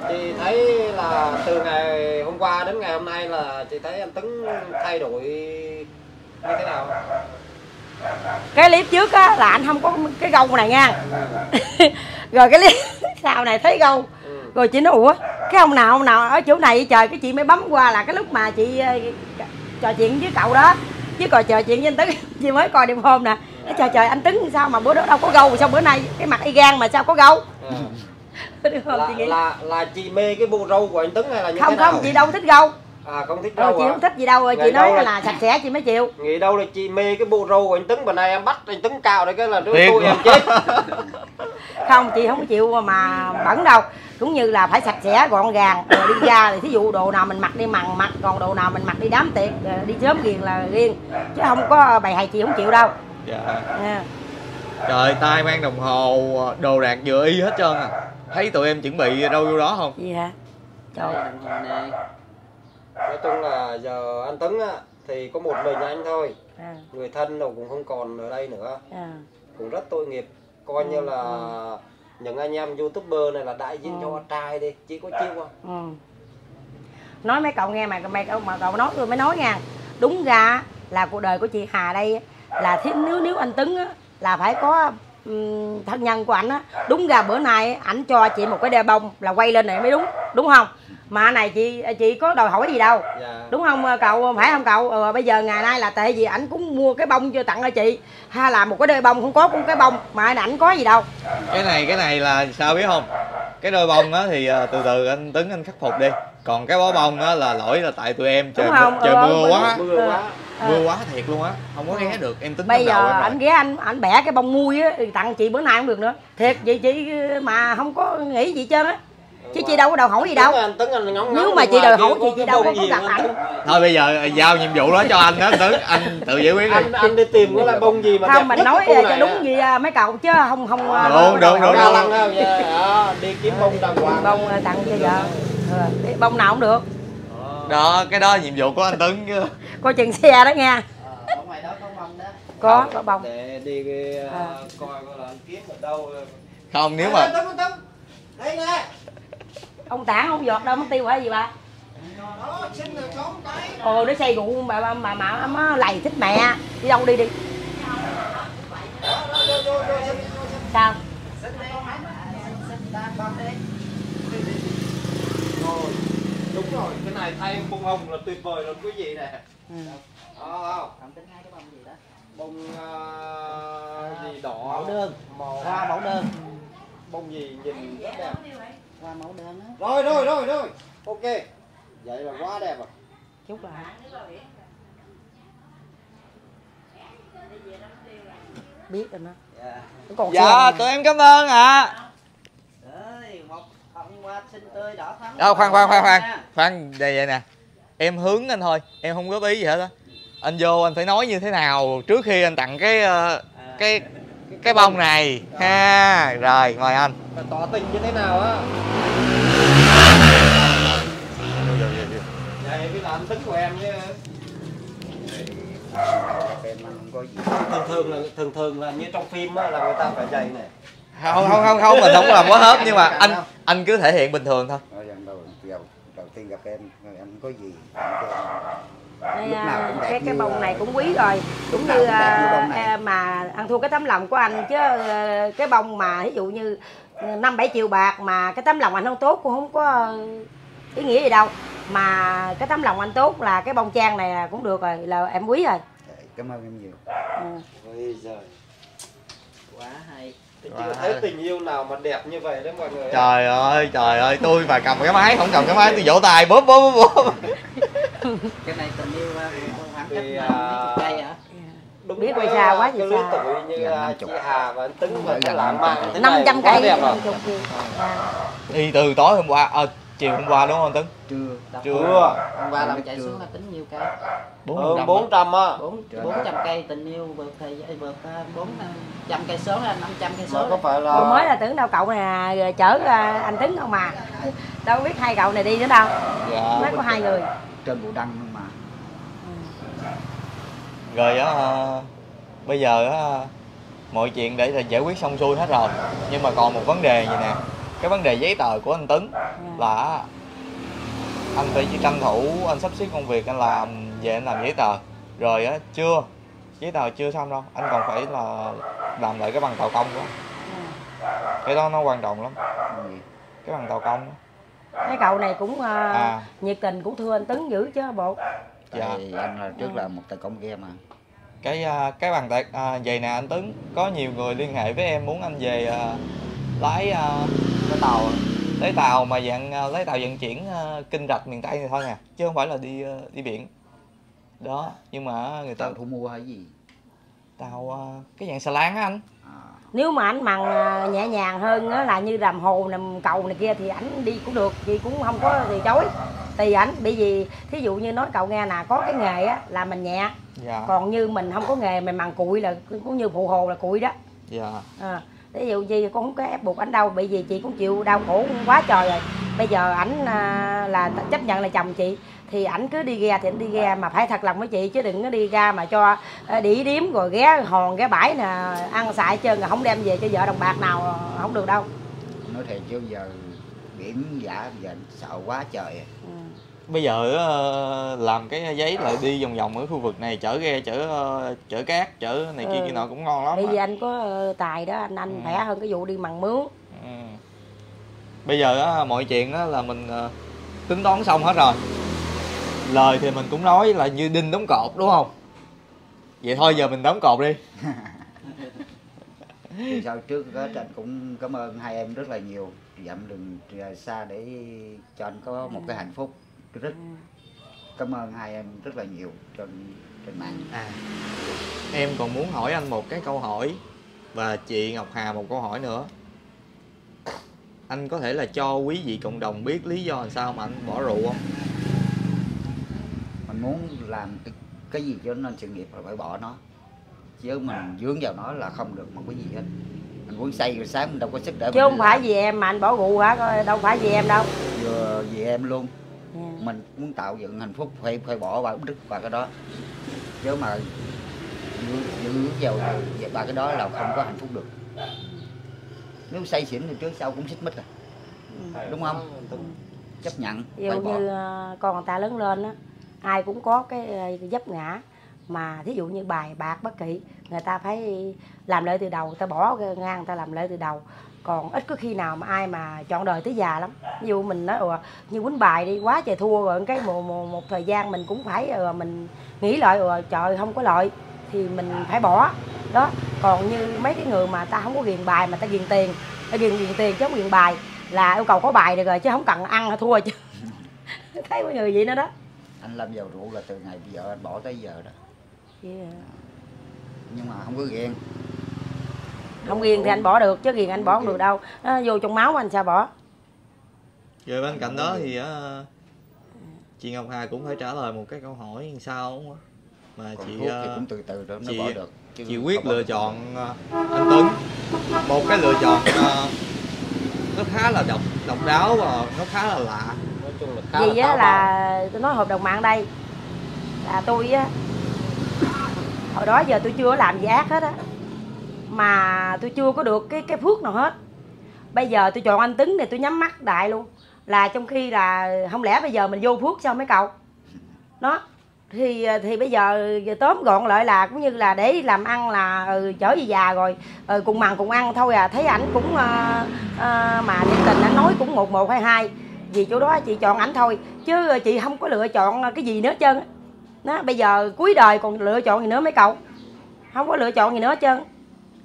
chị thấy là từ ngày hôm qua đến ngày hôm nay là chị thấy anh Tuấn thay đổi như thế nào cái clip trước á là anh không có cái gâu này nha. Rồi cái clip sau này thấy gâu. Ừ. rồi chị nói ủa cái ông nào ông nào ở chỗ này trời? Cái chị mới bấm qua là cái lúc mà chị ờ, trò chuyện với cậu đó. Chứ còn trò chuyện với anh tấn chị mới coi đêm hôm nè. Nói, trời trời anh tấn sao mà bữa đó đâu có gâu? Sao bữa nay cái mặt y gan mà sao có gâu? Không là, là là chị mê cái bộ râu của anh Tuấn hay là như không thế nào? không chị đâu thích gâu à không thích ờ, râu chị à? không thích gì đâu rồi chị nói đâu là- là sạch sẽ chị mới chịu. Nghĩ đâu là chị mê cái bộ râu của anh Tuấn bữa nay em bắt anh Tuấn cạo đấy cái là tôi Thiệt tôi em mà. chết. Không chị không chịu mà bẩn đâu. Cũng như là phải sạch sẽ gọn gàng. Rồi đi ra thì thí dụ đồ nào mình mặc đi mằn mặc còn đồ nào mình mặc đi đám tiệc rồi đi sớm riêng là riêng chứ không có bày hay chị không chịu đâu. Dạ. Nha. Trời tay mang đồng hồ đồ đạc vừa y hết trơn à. Thấy tụi em chuẩn bị đâu vô đó không? Gì hả? Trời. Đồng hồ này. Nói chung là giờ anh Tuấn á thì có một mình anh thôi. À, người thân đâu cũng không còn ở đây nữa. À. cũng rất tội nghiệp. Coi như là những anh em youtuber này là đại diện cho trai đi chị có chịu không Ừ. nói mấy cậu nghe mà mấy cậu mà cậu nói tôi mới nói nha. Đúng ra là cuộc đời của chị Hà đây là thiếu nếu nếu anh Tấn á, là phải có thân nhân của ảnh á. Đúng ra bữa nay ảnh cho chị một cái đeo bông là quay lên này mới đúng đúng không? Mà này chị chị có đòi hỏi gì đâu. Dạ. Đúng không cậu? Phải không cậu? Ờ, bây giờ ngày nay là tại vì ảnh cũng mua cái bông cho tặng cho chị. Hay là một cái đôi bông không có cũng cái bông. Mà ảnh có gì đâu. Cái này cái này là sao biết không? Cái đôi bông á thì ờ, từ từ anh Tuấn anh khắc phục đi. Còn cái bó bông á là lỗi là tại tụi em trời Đúng mưa, không? trời Ờ, mưa quá. mưa quá Ờ. mưa quá thiệt luôn á. Không có ghé được em tính bây đầu giờ ảnh ghé anh ảnh bẻ cái bông mui á thì tặng chị bữa nay không được nữa. Thiệt chị chị mà không có nghĩ gì hết trơn á. Chứ chị đâu có đòi hỏi gì đâu. Anh Tuấn anh ngóng Nếu mà chị đòi hỏi thì chị cái đâu có gì gặp ảnh. thôi bây giờ giao nhiệm vụ đó cho anh đó Tuấn anh tự giải quyết đi. anh anh đi tìm cái loại bông gì mà không mình nói cho đúng gì à, mấy cậu chứ không không à, Đúng, đúng, đúng, dạ, đó, đi kiếm bông đàng hoàng. Bông à, tặng cho vợ. Ờ, cái bông nào cũng được. Đó cái đó là nhiệm vụ của anh Tuấn. chứ coi chừng xe đó nha Ờ, ở ngoài đó có bông đó. có có bông để đi cái, À. coi coi là anh kiếm ở đâu không nếu mà Tuấn Tuấn đây nè ông tản không giọt đâu mất tiêu hả gì ba đó xin là xóm cái ồ nó xây rượu mà mà mà, mà nó lầy thích mẹ đi đâu đi đi sao rồi đúng rồi cái này thay bông hồng là tuyệt vời luôn quý vị này không tính hai cái bông gì đó. bông à, gì đỏ. Mẫu đơn. màu Hoa mẫu đơn. bông gì nhìn rất đẹp. Hoa mẫu đơn á. rồi rồi rồi rồi. Ok. Vậy là quá đẹp rồi. Chút là biết rồi nó Dạ. nó còn dạ tụi em cảm ơn ạ. Ơi, một ông hoa xinh tươi đỏ thắm. Đâu khoan khoan khoan khoan. Khoan đây vậy nè em hướng anh thôi em không góp ý gì hết á. Anh vô anh phải nói như thế nào trước khi anh tặng cái ờ, cái cái bông này. Ha rồi mời anh. Tỏ tình như thế nào á? Vậy mới là anh tính của em chứ. Thường thường là thường thường là như trong phim á là người ta phải dày này không không không không mình không làm quá hết nhưng mà anh anh cứ thể hiện bình thường thôi. Đầu, tiên gặp em em không có gì Đây, à, đẹp cái cái bông à, này cũng quý rồi. Cũng như à, à, mà ăn thua cái tấm lòng của anh chứ à, cái bông mà ví dụ như năm bảy triệu bạc mà cái tấm lòng anh không tốt cũng không có ý nghĩa gì đâu. Mà cái tấm lòng anh tốt là cái bông trang này cũng được rồi là em quý rồi. "Dạ, cảm ơn em nhiều. Ừ. Ôi giời. Quá hay Wow. chưa thấy tình yêu nào mà đẹp như vậy đấy mọi người trời ơi trời ơi tôi mà cầm cái máy không cầm cái máy tôi vỗ tay bóp bóp bóp bóp cái này tình yêu à, khoảng cách Thì, mấy à, chục cây hả Đúng Biết cái, quay xa quá cái gì lứa xa. tuổi như Gần à, 50. chị Hà và anh Tứng Gần và cái gần lãng 500 mạn thế năm này cây đẹp rồi. À. đi từ tối hôm qua ờ, chiều hôm qua đúng không anh tấn? Chưa Đọc Chưa. Hôm qua làm chạy xuống là tính nhiêu cây. Hơn 400 á. bốn Trời bốn ơi. trăm cây tình yêu vượt gian vượt à, bốn trăm cây số là năm trăm cây số có phải là mới là tưởng đâu cậu này chở anh Tấn không mà. Đâu biết hai cậu này đi nữa đâu. Dạ mới có hai người. Trên bộ đăng mà. Rồi á ờ, bây giờ á mọi chuyện để là giải quyết xong xuôi hết rồi. Nhưng mà còn một vấn đề gì nè cái vấn đề giấy tờ của anh tấn là anh phải chỉ tranh thủ anh sắp xếp công việc anh làm về anh làm giấy tờ. Rồi á chưa giấy tờ chưa xong đâu anh còn phải là làm lại cái bằng tàu công đó cái đó nó quan trọng lắm. Cái bằng tàu công đó. cái cậu này cũng à, À. nhiệt tình cũng thưa anh Tấn dữ chứ bộ. Dạ. tại anh là trước là một tài công game mà. Cái à, cái bằng tạc à, vậy nè anh Tấn có nhiều người liên hệ với em muốn anh về à, lái à, cái tàu lấy tàu mà dạng à, lấy tàu vận chuyển à, kinh rạch miền Tây này thôi nè chứ không phải là đi à, đi biển. Đó nhưng mà người ta tao thu mua hay gì? Tàu à, cái dạng xà lan á anh. À, nếu mà ảnh mặn nhẹ nhàng hơn á, là như làm hồ làm cầu này kia thì ảnh đi cũng được chị cũng không có từ chối. Tùy ảnh bởi vì thí dụ như nói cậu nghe nè có cái nghề á là mình nhẹ. Dạ. Còn như mình không có nghề mình mặn cụi là cũng như phụ hồ là cụi đó. Dạ. À, ví dụ gì con không có ép buộc ảnh đâu bởi vì chị cũng chịu đau khổ quá trời rồi. Bây giờ ảnh à, là chấp nhận là chồng chị thì ảnh cứ đi ghe thì ảnh đi ghe mà phải thật lòng với chị chứ đừng có đi ra mà cho à, đỉ điếm rồi ghé hòn ghé bãi nè ăn xài hết trơn rồi không đem về cho vợ đồng bạc nào không được đâu. Nói thiệt chứ giờ biển giả giờ sợ quá trời. Ừ. bây giờ ờ, làm cái giấy lại đi vòng vòng ở khu vực này chở ghe chở ờ, chở cát chở này kia Ừ. kia nọ cũng ngon lắm bởi vì á. anh có ờ, tài đó anh anh Ừ. khỏe hơn cái vụ đi mbằng mướn Ừ. bây giờ á, mọi chuyện á, là mình tính toán xong hết rồi lời thì mình cũng nói là như đinh đóng cột đúng không vậy thôi giờ mình đóng cột đi thì sau trước đó anh cũng cảm ơn hai em rất là nhiều dặm đường xa để cho anh có một cái hạnh phúc rất cảm ơn hai em rất là nhiều trên trên mạng. À em còn muốn hỏi anh một cái câu hỏi và chị Ngọc Hà một câu hỏi nữa. Anh có thể là cho quý vị cộng đồng biết lý do làm sao mà anh bỏ rượu không? Mình muốn làm cái, gì cho nên sự nghiệp là phải bỏ nó. Chứ mình dướng vào nó là không được một cái gì hết. Mình muốn say rồi sáng mình đâu có sức để chứ không phải vì em mà anh bỏ rượu hả? Coi đâu phải vì em đâu. Vừa vì em luôn Ừ. mình muốn tạo dựng hạnh phúc phải phải bỏ vào đức và cái đó. Chứ mà giữ, giữ vào ba cái đó là không có hạnh phúc được. Nếu say xỉn thì trước sau cũng xích mích à. Đúng không? Chấp nhận dụ như ờ, con người ta lớn lên á ai cũng có cái ờ, dấp ngã. Mà thí dụ như bài bạc bất kỳ người ta phải làm lại từ đầu người ta bỏ ngang người ta làm lại từ đầu còn ít có khi nào mà ai mà chọn đời tới già lắm. Ví dụ mình nói ừ, như quýnh bài đi quá trời thua rồi. Cái một, một, một thời gian mình cũng phải ừ, mình nghĩ lại ừ, trời không có lợi. Thì mình phải bỏ. Đó còn như mấy cái người mà ta không có ghiền bài mà ta ghiền tiền ta ghiền ghiền tiền chứ không ghiền bài là yêu cầu có bài được rồi chứ không cần ăn hay thua chứ. Thấy mấy người vậy nữa đó. Anh lâm vào rượu là từ ngày giờ anh bỏ tới giờ đó. Yeah. nhưng mà không có ghiền không ghiền thì anh bỏ được chứ ghiền anh bỏ không được đâu. Nó vô trong máu anh sao bỏ? Rồi bên cạnh đó thì á chị Ngọc Hà cũng phải trả lời một cái câu hỏi như sau không? Mà còn chị thuốc thì ờ, cũng từ từ rồi nó chị- bỏ được. Chứ chị quyết lựa chọn ờ, anh Tuấn. Một cái lựa chọn ờ, nó khá là độc độc đáo và nó khá là lạ. Nói chung là khá vì là là tôi nói hợp đồng mạng đây. Là tôi á hồi đó giờ tôi chưa làm gì ác hết á mà tôi chưa có được cái cái phước nào hết. Bây giờ tôi chọn anh tứng thì tôi nhắm mắt đại luôn. Là trong khi là không lẽ bây giờ mình vô phước sao mấy cậu? Nó thì thì bây giờ tóm gọn lại là cũng như là để làm ăn là ừ, chở về già rồi. Ừ, cùng mặn cùng ăn thôi à. Thấy ảnh cũng uh, uh, mà thiệt tình ảnh nói cũng một một hai hai. Vì chỗ đó chị chọn ảnh thôi. Chứ chị không có lựa chọn cái gì nữa trơn đó bây giờ cuối đời còn lựa chọn gì nữa mấy cậu? Không có lựa chọn gì nữa trơn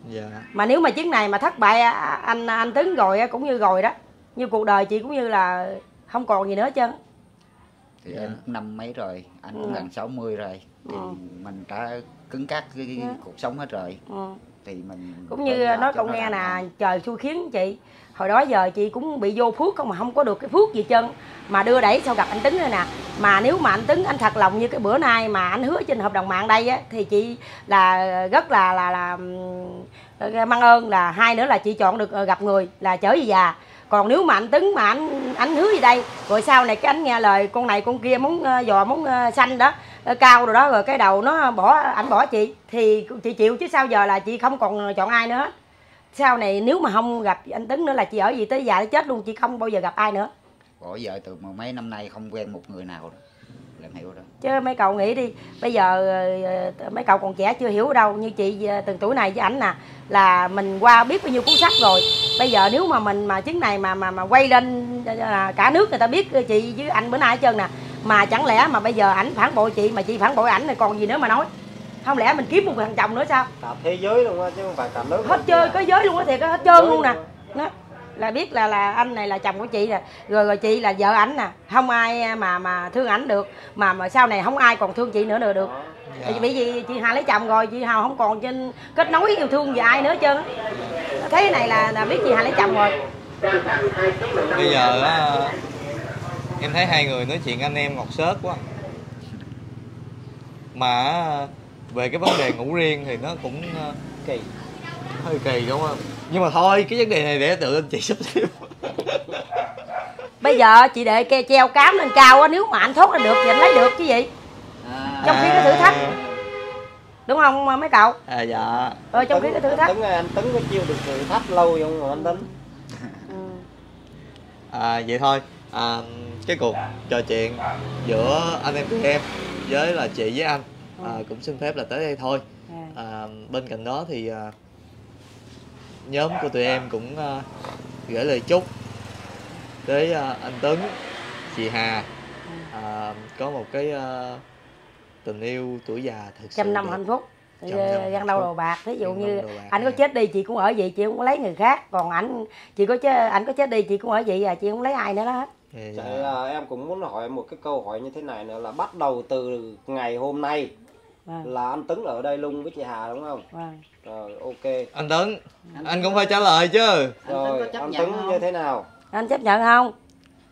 dạ. Mà nếu mà chuyến này mà thất bại à, anh anh tấn rồi á, cũng như rồi đó. Như cuộc đời chị cũng như là không còn gì nữa hết trơn thì em cũng năm mấy rồi? Anh cũng Ừ. gần 60 rồi. Thì Ừ. mình đã cứng cáp cái, Ừ. cuộc sống hết rồi. Ừ. thì mình cũng như nói nó nghe nè trời xui khiến chị hồi đó giờ chị cũng bị vô phước không mà không có được cái phước gì chân mà đưa đẩy sau gặp anh tấn đây nè. Mà nếu mà anh tấn anh thật lòng như cái bữa nay mà anh hứa trên hợp đồng mạng đây á, thì chị là rất là là là mang ơn là hai nữa là chị chọn được ờ, gặp người là chở về già. Còn nếu mà anh tấn mà anh anh hứa gì đây, rồi sau này cái anh nghe lời con này con kia muốn ờ, dò giò muốn ờ, xanh đó cao rồi đó, rồi cái đầu nó bỏ ảnh bỏ chị, thì chị chịu chứ sao giờ là chị không còn chọn ai nữa hết sau này nếu mà không gặp anh tấn nữa là chị ở gì tới già tới chết luôn chị không bao giờ gặp ai nữa. Bỏ vợ từ mà mấy năm nay không quen một người nào đâu là hiểu đó chứ mấy cậu nghĩ đi bây giờ ờ, mấy cậu còn trẻ chưa hiểu đâu như chị ờ, từng tuổi này với ảnh nè là mình qua biết bao nhiêu cuốn sách rồi. Bây giờ nếu mà mình mà chuyến này mà mà mà quay lên ờ, cả nước người ta biết chị với anh bữa nay hết trơn nè mà chẳng lẽ mà bây giờ ảnh phản bội chị mà chị phản bội ảnh thì còn gì nữa mà nói không lẽ mình kiếm một thằng chồng nữa sao? Cả thế giới luôn á chứ không phải cả nước hết chơi có giới luôn á thiệt á, hết trơn luôn nè. đó. Là biết là là anh này là chồng của chị nè. Rồi rồi chị là vợ ảnh nè. Không ai mà mà thương ảnh được. Mà mà sau này không ai còn thương chị nữa được được. Dạ. Tại vì chị Hà lấy chồng rồi chị Hào không còn trên kết nối yêu thương với ai nữa á. Thế này là là biết chị Hà lấy chồng rồi. Bây giờ á em thấy hai người nói chuyện anh em ngọt xớt quá. Mà về cái vấn đề ngủ riêng thì nó cũng ờ, kỳ hơi kỳ đúng không? Nhưng mà thôi cái vấn đề này để tự anh chị sắp xếp. Bây giờ chị để ke treo cám lên cao á nếu mà anh thoát ra được thì anh lấy được chứ gì? À, trong khi cái thử thách. Đúng không mấy cậu? À dạ. Ờ trong khi cái thử thách. Tấn anh tấn có chiêu được thử thách lâu không mà anh tấn ừ. à, vậy thôi. À, cái cuộc trò chuyện giữa anh em tụi em với là chị với anh à, cũng xin phép là tới đây thôi. À. à, bên cạnh đó thì à, nhóm của tụi em cũng à, gửi lời chúc tới à, anh Tuấn chị Hà. À, có một cái à, tình yêu tuổi già thật sự trăm năm đẹp. hạnh phúc. Găng đầu phúc. đầu bạc. Thí dụ như anh có dạ. chết đi chị cũng ở vậy chị không có lấy người khác. Còn ảnh chị có chết ảnh có chết đi chị cũng ở vậy à chị không lấy ai nữa đó hết. Thì, Vậy à, là em cũng muốn hỏi một cái câu hỏi như thế này nữa là bắt đầu từ ngày hôm nay vâng. Là anh Tấn ở đây luôn với chị Hà đúng không? vâng. Rồi ok. anh Tuấn anh cũng phải trả lời chứ. Anh Tấn có Rồi chấp anh nhận Tấn không? như thế nào? anh chấp nhận không?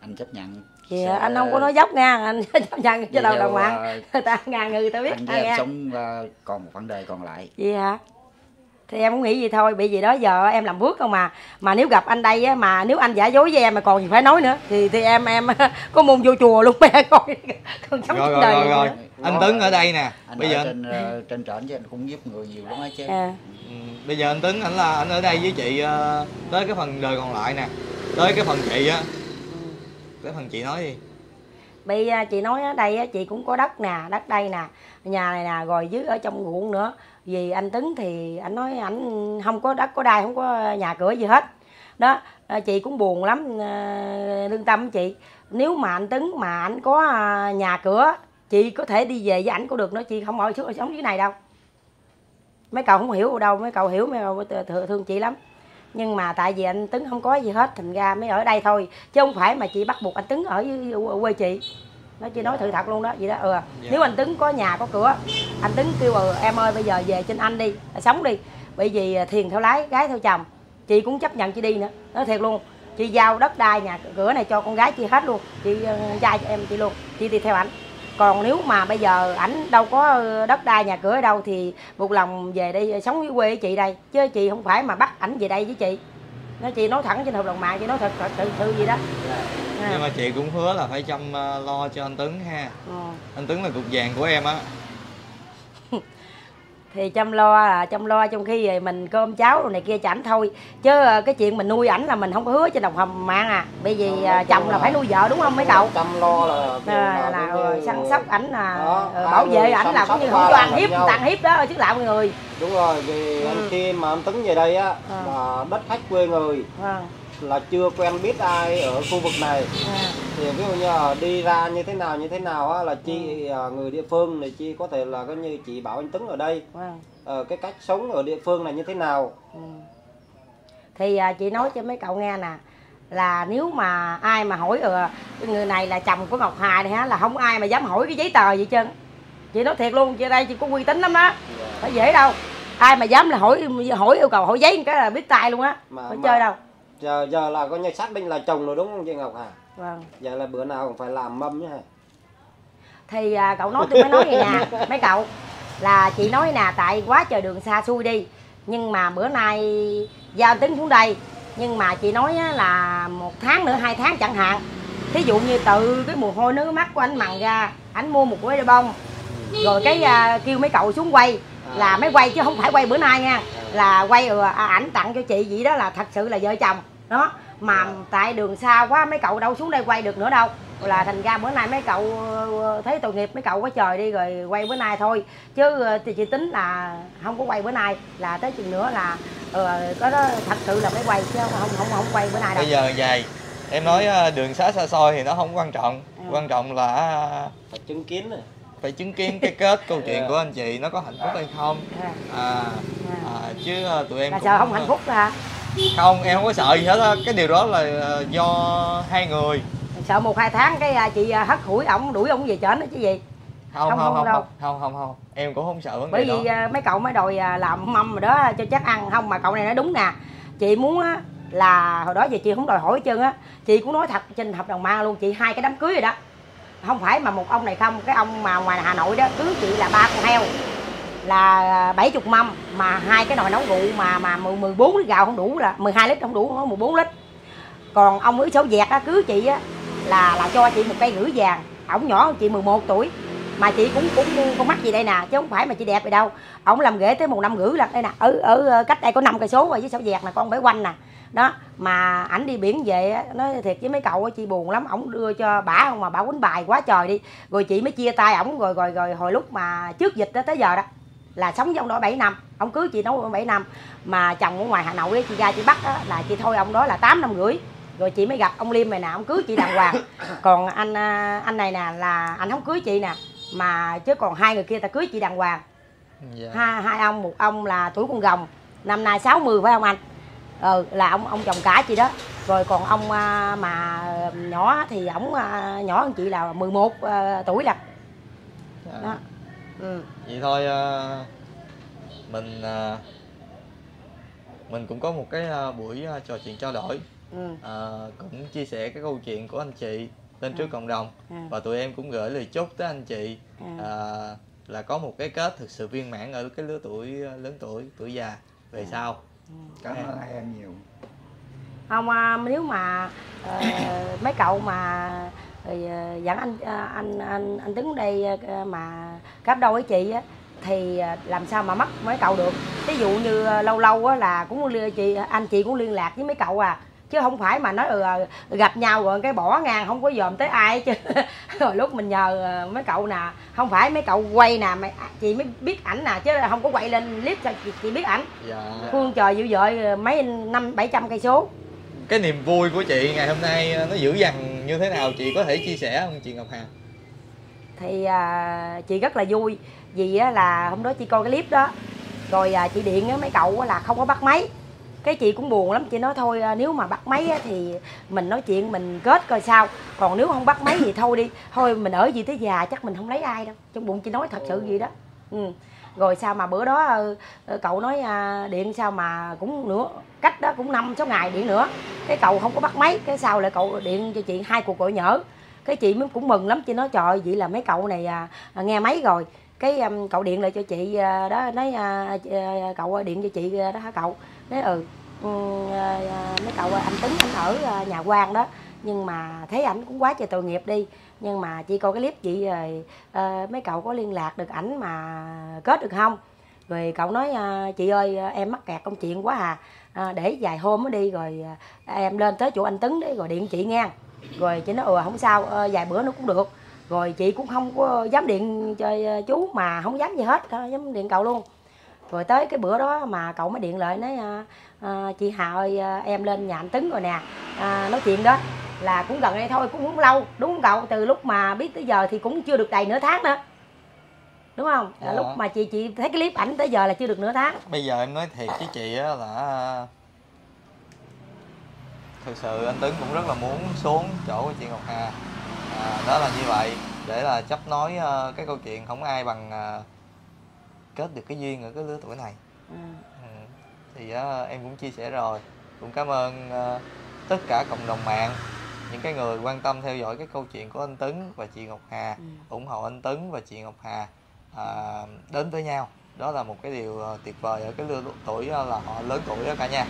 Anh chấp nhận. Thì sẽ- anh không có nói dốc nha anh chấp nhận đầu theo, đồng mạng ờ, người ta ngàn người ta biết anh với em sống ờ, còn một vấn đề còn lại. Gì hả thì em cũng nghĩ gì thôi bị gì đó giờ em làm bước không mà mà nếu gặp anh đây á mà nếu anh giả dối với em mà còn gì phải nói nữa thì thì em em có môn vô chùa luôn mẹ coi. Còn sống rồi đời rồi rồi nữa. anh Tuấn ở đây nè. Anh bây ở giờ anh- trên ờ, trên trển chứ anh cũng giúp người nhiều lắm á chứ. À. Ừ, bây giờ anh Tuấn ảnh là anh ở đây với chị ờ, tới cái phần đời còn lại nè. Tới cái phần chị á. Cái phần chị nói đi. Bây à, chị nói ở đây á, chị cũng có đất nè, đất đây nè, nhà này nè, rồi dưới ở trong ruộng nữa. Vì anh Tấn thì anh nói ảnh không có đất có đai, không có nhà cửa gì hết. Đó, à, chị cũng buồn lắm, à, lương tâm chị. Nếu mà anh Tấn mà anh có à, nhà cửa, chị có thể đi về với ảnh cũng được nữa, chị không ở xuống sống dưới này đâu. Mấy cậu không hiểu đâu, mấy cậu hiểu mấy cậu thương, chị lắm. Nhưng mà tại vì anh Tấn không có gì hết, thành ra mới ở đây thôi. Chứ không phải mà chị bắt buộc anh Tấn ở ở quê chị nó chỉ nói sự thật luôn đó vậy đó ừ. Nếu anh tấn có nhà có cửa anh tấn kêu ừ, em ơi bây giờ về trên anh đi sống đi. Bởi vì thiền theo lái gái theo chồng. Chị cũng chấp nhận chị đi nữa nói thiệt luôn. Chị giao đất đai nhà cửa này cho con gái chị hết luôn. Chị trai cho em chị luôn chị đi theo ảnh. Còn nếu mà bây giờ ảnh đâu có đất đai nhà cửa ở đâu thì một lòng về đây sống với quê với chị đây. Chứ chị không phải mà bắt ảnh về đây với chị nó chị nói thẳng trên hợp đồng mạng chị nói thật thật sự sự gì đó. Nhưng mà chị cũng hứa là phải chăm ờ, lo cho anh Tuấn ha. Ừ. anh Tuấn là cục vàng của em á thì chăm lo là chăm lo trong khi về mình cơm cháo rồi này kia cho ảnh thôi. Chứ ờ, cái chuyện mình nuôi ảnh là mình không có hứa trên đồng hầm mạng à. Bởi vì ờ, chồng là phải nuôi vợ đúng không mấy cậu? chăm lo là à, là như- săn sóc ảnh là Đó, ờ, bảo vệ ảnh là cũng như không cho ăn hiếp tàn hiếp đó chứ mọi người. Đúng rồi vì Ừ. anh khi mà anh Tuấn về đây á À. là đất khách quê người. Vâng là chưa quen biết ai ở khu vực này. À, thì ví dụ như là đi ra như thế nào như thế nào á là chị Ừ. à, người địa phương thì chị có thể là coi như chị bảo anh Tuấn ở đây. Vâng. Ờ, cái cách sống ở địa phương này như thế nào? Ừ. thì à, chị nói cho mấy cậu nghe nè là nếu mà ai mà hỏi cái người này là chồng của Ngọc Hà này hả là không ai mà dám hỏi cái giấy tờ gì trơn. Chị nói thiệt luôn chị đây chị có uy tín lắm đó. Phải dễ đâu. Ai mà dám là hỏi hỏi yêu cầu hỏi giấy cái là biết tay luôn á. Mà- chơi đâu giờ giờ là coi như xác định là chồng rồi đúng không chị Ngọc Hà vâng. Giờ là bữa nào cũng phải làm mâm nhá. Thì à, cậu nói tôi mới nói vậy nè mấy cậu là chị nói nè tại quá trời đường xa xui đi nhưng mà bữa nay giao tính xuống đây nhưng mà chị nói á, là một tháng nữa hai tháng chẳng hạn. Thí dụ như từ cái mồ hôi nước mắt của anh mằng ra anh mua một gói bông rồi cái à, kêu mấy cậu xuống quay là mấy quay chứ không phải quay bữa nay nha là quay ừ, à, ảnh tặng cho chị vậy đó là thật sự là vợ chồng đó mà tại đường xa quá mấy cậu đâu xuống đây quay được nữa đâu. Là thành ra bữa nay mấy cậu ờ, thấy tội nghiệp mấy cậu quá trời đi rồi quay bữa nay thôi. Chứ ờ, thì chị tính là không có quay bữa nay là tới chừng nữa là ờ, có đó thật sự là mới quay chứ không không không quay bữa nay đâu. Bây giờ vậy em nói đường xá xa xôi thì nó không quan trọng. Ừ. quan trọng là phải chứng kiến này. phải chứng kiến cái kết câu chuyện của anh chị nó có hạnh phúc hay không. À, à, à, chứ tụi em là cũng- sợ không hạnh phúc hả không em không có sợ gì hết á. Cái điều đó là ờ, do hai người. Sợ một hai tháng cái à, chị à, hất hủi ổng đuổi ổng về trển đó chứ gì. Không Không, không không không không không không em cũng không sợ vấn bởi đề vì đó à, mấy cậu mới đòi làm mâm rồi đó cho chắc ăn. Không mà cậu này nói đúng nè. Chị muốn á là hồi đó giờ chị không đòi hỏi hết trơn á. Chị cũng nói thật trên hợp đồng mang luôn chị hai cái đám cưới rồi đó. Không phải mà một ông này không cái ông mà ngoài hà nội đó cưới chị là ba con heo là 70 mâm, mà hai cái nồi nấu rượu mà mà 10 14 lít gạo không đủ là 12 lít không đủ nó 14 lít. Còn ông ấy số dẹt á, cưới chị á, là là cho chị một cây gửi vàng. Ổng nhỏ hơn chị 11 tuổi, mà chị cũng cũng con mắt gì đây nè, chứ không phải mà chị đẹp gì đâu. Ổng làm ghế tới một năm rưỡi là, đây nè, ở ở ờ, cách đây có năm cây số rồi với xấu dẹt là con bể quanh nè. Đó, mà ảnh đi biển về nói thiệt với mấy cậu chị buồn lắm. Ổng đưa cho bả không mà bả quýnh bài quá trời đi. Rồi chị mới chia tay ổng, rồi rồi rồi hồi lúc mà trước dịch đó tới giờ đó là sống với ông đó 7 năm ông cưới chị nấu 7 năm. Mà chồng ở ngoài hà nội á, chị ra chị bắt á, là chị thôi ông đó là 8 năm rưỡi. Rồi chị mới gặp ông liêm này nè ông cưới chị đàng hoàng. Còn anh à, anh này nè là anh không cưới chị nè mà chứ còn hai người kia ta cưới chị đàng hoàng. Dạ. hai hai ông một ông là tuổi con rồng năm nay 60 phải không anh? Ừ là ông ông chồng cả chị đó. Rồi còn ông à, mà nhỏ thì ổng à, nhỏ hơn chị là 11 à, tuổi là. Dạ. đó. Ừ. vậy thôi ờ, mình ờ, mình cũng có một cái ờ, buổi trò chuyện trao đổi. Ừ. Ờ, cũng chia sẻ cái câu chuyện của anh chị lên trước Ừ. cộng đồng. Ừ. và tụi em cũng gửi lời chúc tới anh chị. Ờ, là có một cái kết thực sự viên mãn ở cái lứa tuổi lớn tuổi tuổi già. Về sau. Cảm ơn em nhiều. Không à, nếu mà ờ, mấy cậu mà ờ, dẫn anh à, anh anh anh đứng đây ờ, mà cáp đôi với chị á thì à, làm sao mà mất mấy cậu được? Ví dụ như à, lâu lâu á là cũng chị anh chị cũng liên lạc với mấy cậu à chứ không phải mà nói ừ, à, gặp nhau rồi cái bỏ ngang không có dòm tới ai chứ. Rồi lúc mình nhờ à, mấy cậu nè không phải mấy cậu quay nè mày chị mới biết ảnh nè chứ không có quay lên clip sao chị, chị biết ảnh. Dạ. Phương trời dịu dợi mấy năm bảy trăm cây số. Cái niềm vui của chị ngày hôm nay ờ, nó dữ dằn như thế nào chị có thể chia sẻ không chị Ngọc Hà? Thì à, chị rất là vui vì á, là hôm đó chị coi cái clip đó. Rồi à, chị điện á, mấy cậu á, là không có bắt máy. Cái chị cũng buồn lắm chị nói thôi à, nếu mà bắt máy á, thì mình nói chuyện mình kết coi sao. Còn nếu không bắt máy thì thôi đi. Thôi mình ở gì tới già chắc mình không lấy ai đâu. Trong bụng chị nói thật sự gì đó. Ừ. rồi sao mà bữa đó ờ, ờ, cậu nói à, điện sao mà cũng nữa cách đó cũng năm sáu ngày điện nữa. Cái cậu không có bắt máy cái sau lại cậu điện cho chị hai cuộc gọi nhỡ. Cái chị mới cũng mừng lắm chị nói trời ơi, vậy là mấy cậu này à, à, nghe máy rồi. Cái um, cậu điện lại cho chị à, đó nói à, à, cậu điện cho chị à, đó hả cậu? Nói ừ. ừ à, à, mấy cậu à, anh tính anh ở à, nhà quan đó. Nhưng mà thấy ảnh cũng quá trời tội nghiệp đi. Nhưng mà chị coi cái clip chị rồi à, mấy cậu có liên lạc được ảnh mà kết được không? Rồi cậu nói à, chị ơi em mắc kẹt công chuyện quá à, à để vài hôm mới đi rồi à, em lên tới chỗ anh tấn đấy rồi điện chị nghe. Rồi chị nói ừ không sao à, vài bữa nó cũng được. Rồi chị cũng không có dám điện cho à, chú mà không dám gì hết không dám điện cậu luôn. Rồi tới cái bữa đó mà cậu mới điện lại nói à, à, chị Hà ơi à, em lên nhà anh Tấn rồi nè. À, nói chuyện đó là cũng gần đây thôi cũng không lâu đúng không cậu? Từ lúc mà biết tới giờ thì cũng chưa được đầy nửa tháng nữa đúng không Dạ. lúc mà chị chị thấy cái clip ảnh tới giờ là chưa được nửa tháng bây giờ em nói thiệt với chị á là thực sự anh Tuấn cũng rất là muốn xuống chỗ của chị Ngọc Hà à, đó là như vậy để là chấp nối ờ, cái câu chuyện không ai bằng ờ, kết được cái duyên ở cái lứa tuổi này ừ. ừ. thì ờ, em cũng chia sẻ rồi cũng cảm ơn ờ, tất cả cộng đồng mạng những cái người quan tâm theo dõi cái câu chuyện của anh Tấn và chị Ngọc Hà Ừ. ủng hộ anh Tấn và chị Ngọc Hà à, đến với nhau. Đó là một cái điều ờ, tuyệt vời ở cái lứa tuổi ờ, là họ lớn tuổi đó cả nhà.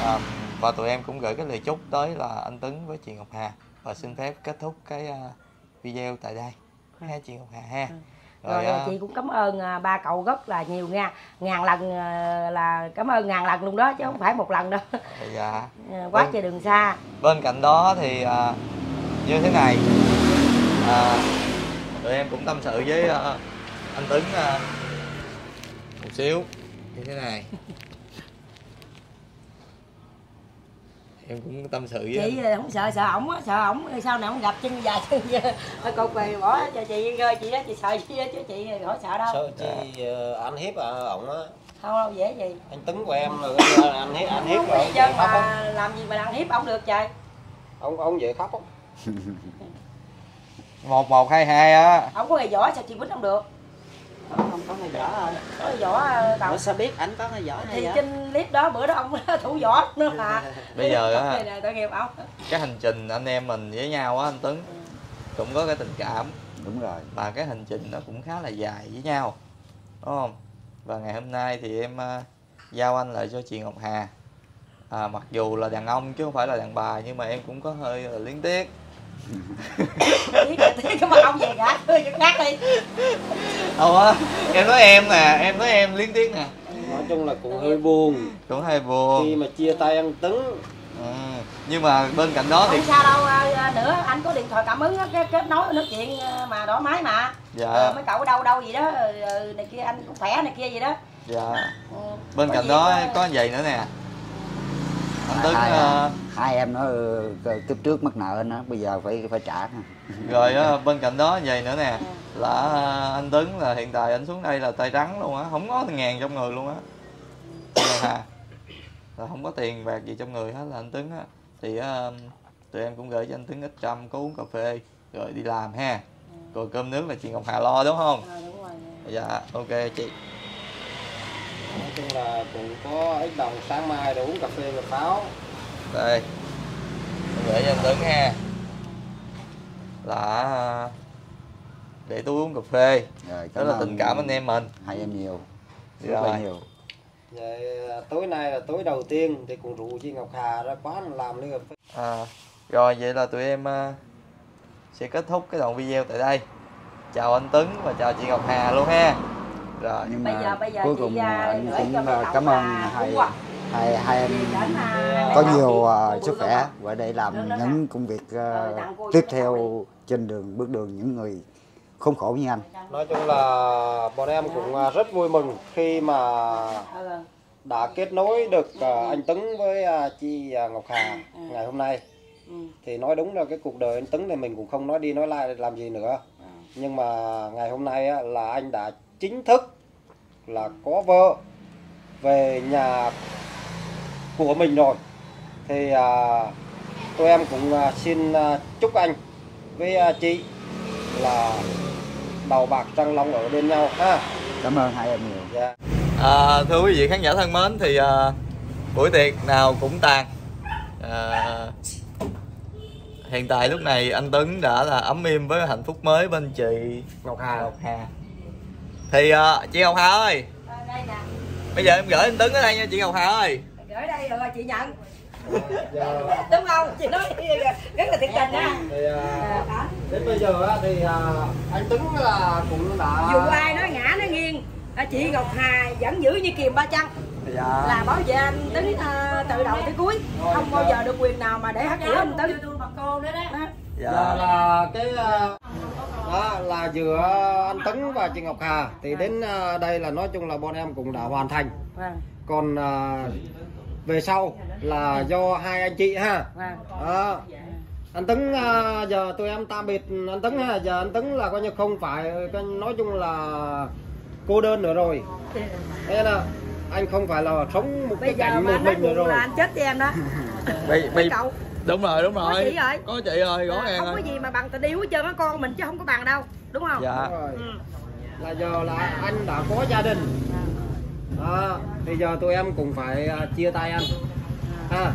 À, và tụi em cũng gửi cái lời chúc tới là anh Tấn với chị Ngọc Hà. Và xin phép kết thúc cái ờ, video tại đây. Ha chị Ngọc Hà ha? Rồi ờ, chị cũng cảm ơn à, ba cậu rất là nhiều nha. Ngàn lần à, là cảm ơn ngàn lần luôn đó chứ không phải một lần đâu. Dạ À, quá trời đường xa. bên cạnh đó thì à, như thế này. À, tụi em cũng tâm sự với à, anh Tuấn à, một xíu như thế này. Em cũng tâm sự với chị anh. không sợ sợ ổng á sợ ổng sau này ổng gặp chân dài chân cục về bỏ cho chị ơi chị đó chị sợ chi á chứ chị khỏi sợ đâu. Sợ chi ờ, anh hiếp à, ổng á. Không đâu dễ gì. Anh tấn của em rồi anh hiếp anh hiếp không rồi không mà làm gì mà làm hiếp ổng được trời. Ông ông dễ khóc không? Một một hai hai á. Ổng có nghề võ sao chị quýnh không được không có người võ rồi có võ cậu Ủa sao biết ảnh có người võ hay thì vậy? trên clip đó bữa đó ông thủ võ nữa mà. Bây giờ á tội nghiệp cái hành trình anh em mình với nhau á anh Tuấn cũng có cái tình cảm. Đúng rồi. Và cái hành trình nó cũng khá là dài với nhau đúng không? Và ngày hôm nay thì em à, giao anh lại cho chị Ngọc Hà. À, mặc dù là đàn ông chứ không phải là đàn bà nhưng mà em cũng có hơi là liếng tiếc tiếc cái mặt ông về gã chơi chỗ khác đi. Không á em nói em nè em nói em liếng tiếc nè. Nói chung là cũng hơi buồn. Cũng hơi khi buồn mà chia tay anh tấn. Ừ. nhưng mà bên cạnh đó thì không sao đâu à, à, nữa anh có điện thoại cảm ứng á, cái kết nối nói chuyện à, mà đỏ máy mà. Dạ. Ờ, mấy cậu đâu đâu gì đó ờ, ờ, này kia anh cũng khỏe này kia gì đó. Dạ. Ừ, bên có cạnh đó đó- có vậy nữa nè anh Tuấn hai, ờ, hai em nó ờ, kiếp trước mắc nợ nó bây giờ phải phải trả. Rồi á, bên cạnh đó vậy nữa nè là anh Tuấn là hiện tại anh xuống đây là tay trắng luôn á không có ngàn trong người luôn á. Hà là không có tiền bạc gì trong người hết là anh Tuấn á. Thì à, tụi em cũng gửi cho anh Tuấn ít trăm có uống cà phê rồi đi làm ha. Rồi cơm nước là chị Ngọc Hà lo đúng không? Ờ, đúng rồi dạ ok chị chung là cũng có ít đồng sáng mai để uống cà phê và pháo. Đây. Gửi cho anh Tuấn ha. Là để tôi uống cà phê. Rồi đó là tình cảm anh em mình. hai em nhiều. Rất Rồi. là nhiều. Vậy à, tối nay là tối đầu tiên thì cũng rủ chị Ngọc Hà ra quán làm ly cà phê. À, rồi vậy là tụi em à, sẽ kết thúc cái đoạn video tại đây. Chào anh Tuấn và chào chị Ngọc Hà luôn ha. Rồi. nhưng Bây mà giờ- bây giờ cuối cùng à, anh cũng cho mấy ờ, cậu cảm ơn hai hai hai em à, có nhiều ờ, sức khỏe. và để làm những công việc ờ, cô tiếp theo trên đường bước đường những người khốn khổ như anh. Nói chung là bọn em cũng à, rất vui mừng khi mà Ờ, đã kết nối được à, anh Tấn với à, chị à, Ngọc Hà ngày hôm nay. Ừ, thì nói đúng là cái cuộc đời anh Tấn thì mình cũng không nói đi nói lại làm gì nữa. Ừ. nhưng mà ngày hôm nay á, là anh đã chính thức là có vợ về nhà của mình rồi. Thì à, tụi em cũng à, xin à, chúc anh với à, chị là đầu bạc trăng long ở bên nhau ha. Cảm ơn hai em nhiều. Dạ. À, thưa quý vị khán giả thân mến thì à, buổi tiệc nào cũng tàn. à, hiện tại lúc này anh Tuấn đã là ấm im với hạnh phúc mới bên chị Ngọc Hà. Ngọc Hà thì à, chị Ngọc Hà ơi. Đây nè. Bây giờ em gửi anh Tuấn ở đây nha chị Ngọc Hà ơi. Gửi đây rồi chị nhận. Giờ đúng không? Chị nói rất là thiệt tình á. Thì à, đến bây giờ á, thì à, anh Tuấn là cũng đã dù ai nói ngã nói nghiêng à, chị Ngọc Hà vẫn giữ như kiềm ba chân. Dạ. Là bảo vệ anh Tấn à, từ đầu tới cuối. Không bao giờ được quyền nào mà để hất giữa anh Tấn Đó. Giờ là cái à, đó là giữa anh Tấn và chị Ngọc Hà. Thì đến à, đây là nói chung là bọn em cũng đã hoàn thành. Vâng, còn à, về sau là do hai anh chị ha. Vâng. đó. anh Tấn à, giờ tụi em tạm biệt anh Tấn ha. Giờ anh Tấn là coi như không phải nói chung là cô đơn nữa rồi. Thế là anh không phải là sống một cái cảnh một mình nữa rồi. là anh chết cho em đó. Bây, bây, cậu đúng rồi đúng rồi. Có chị rồi. có chị rồi rõ à, ràng không có gì mà bằng tình yêu hết trơn á con mình chứ không có bằng đâu đúng không? Dạ. Đúng rồi. ừ. là giờ là anh đã có gia đình. Đó. thì giờ tụi em cũng phải à, chia tay anh. À,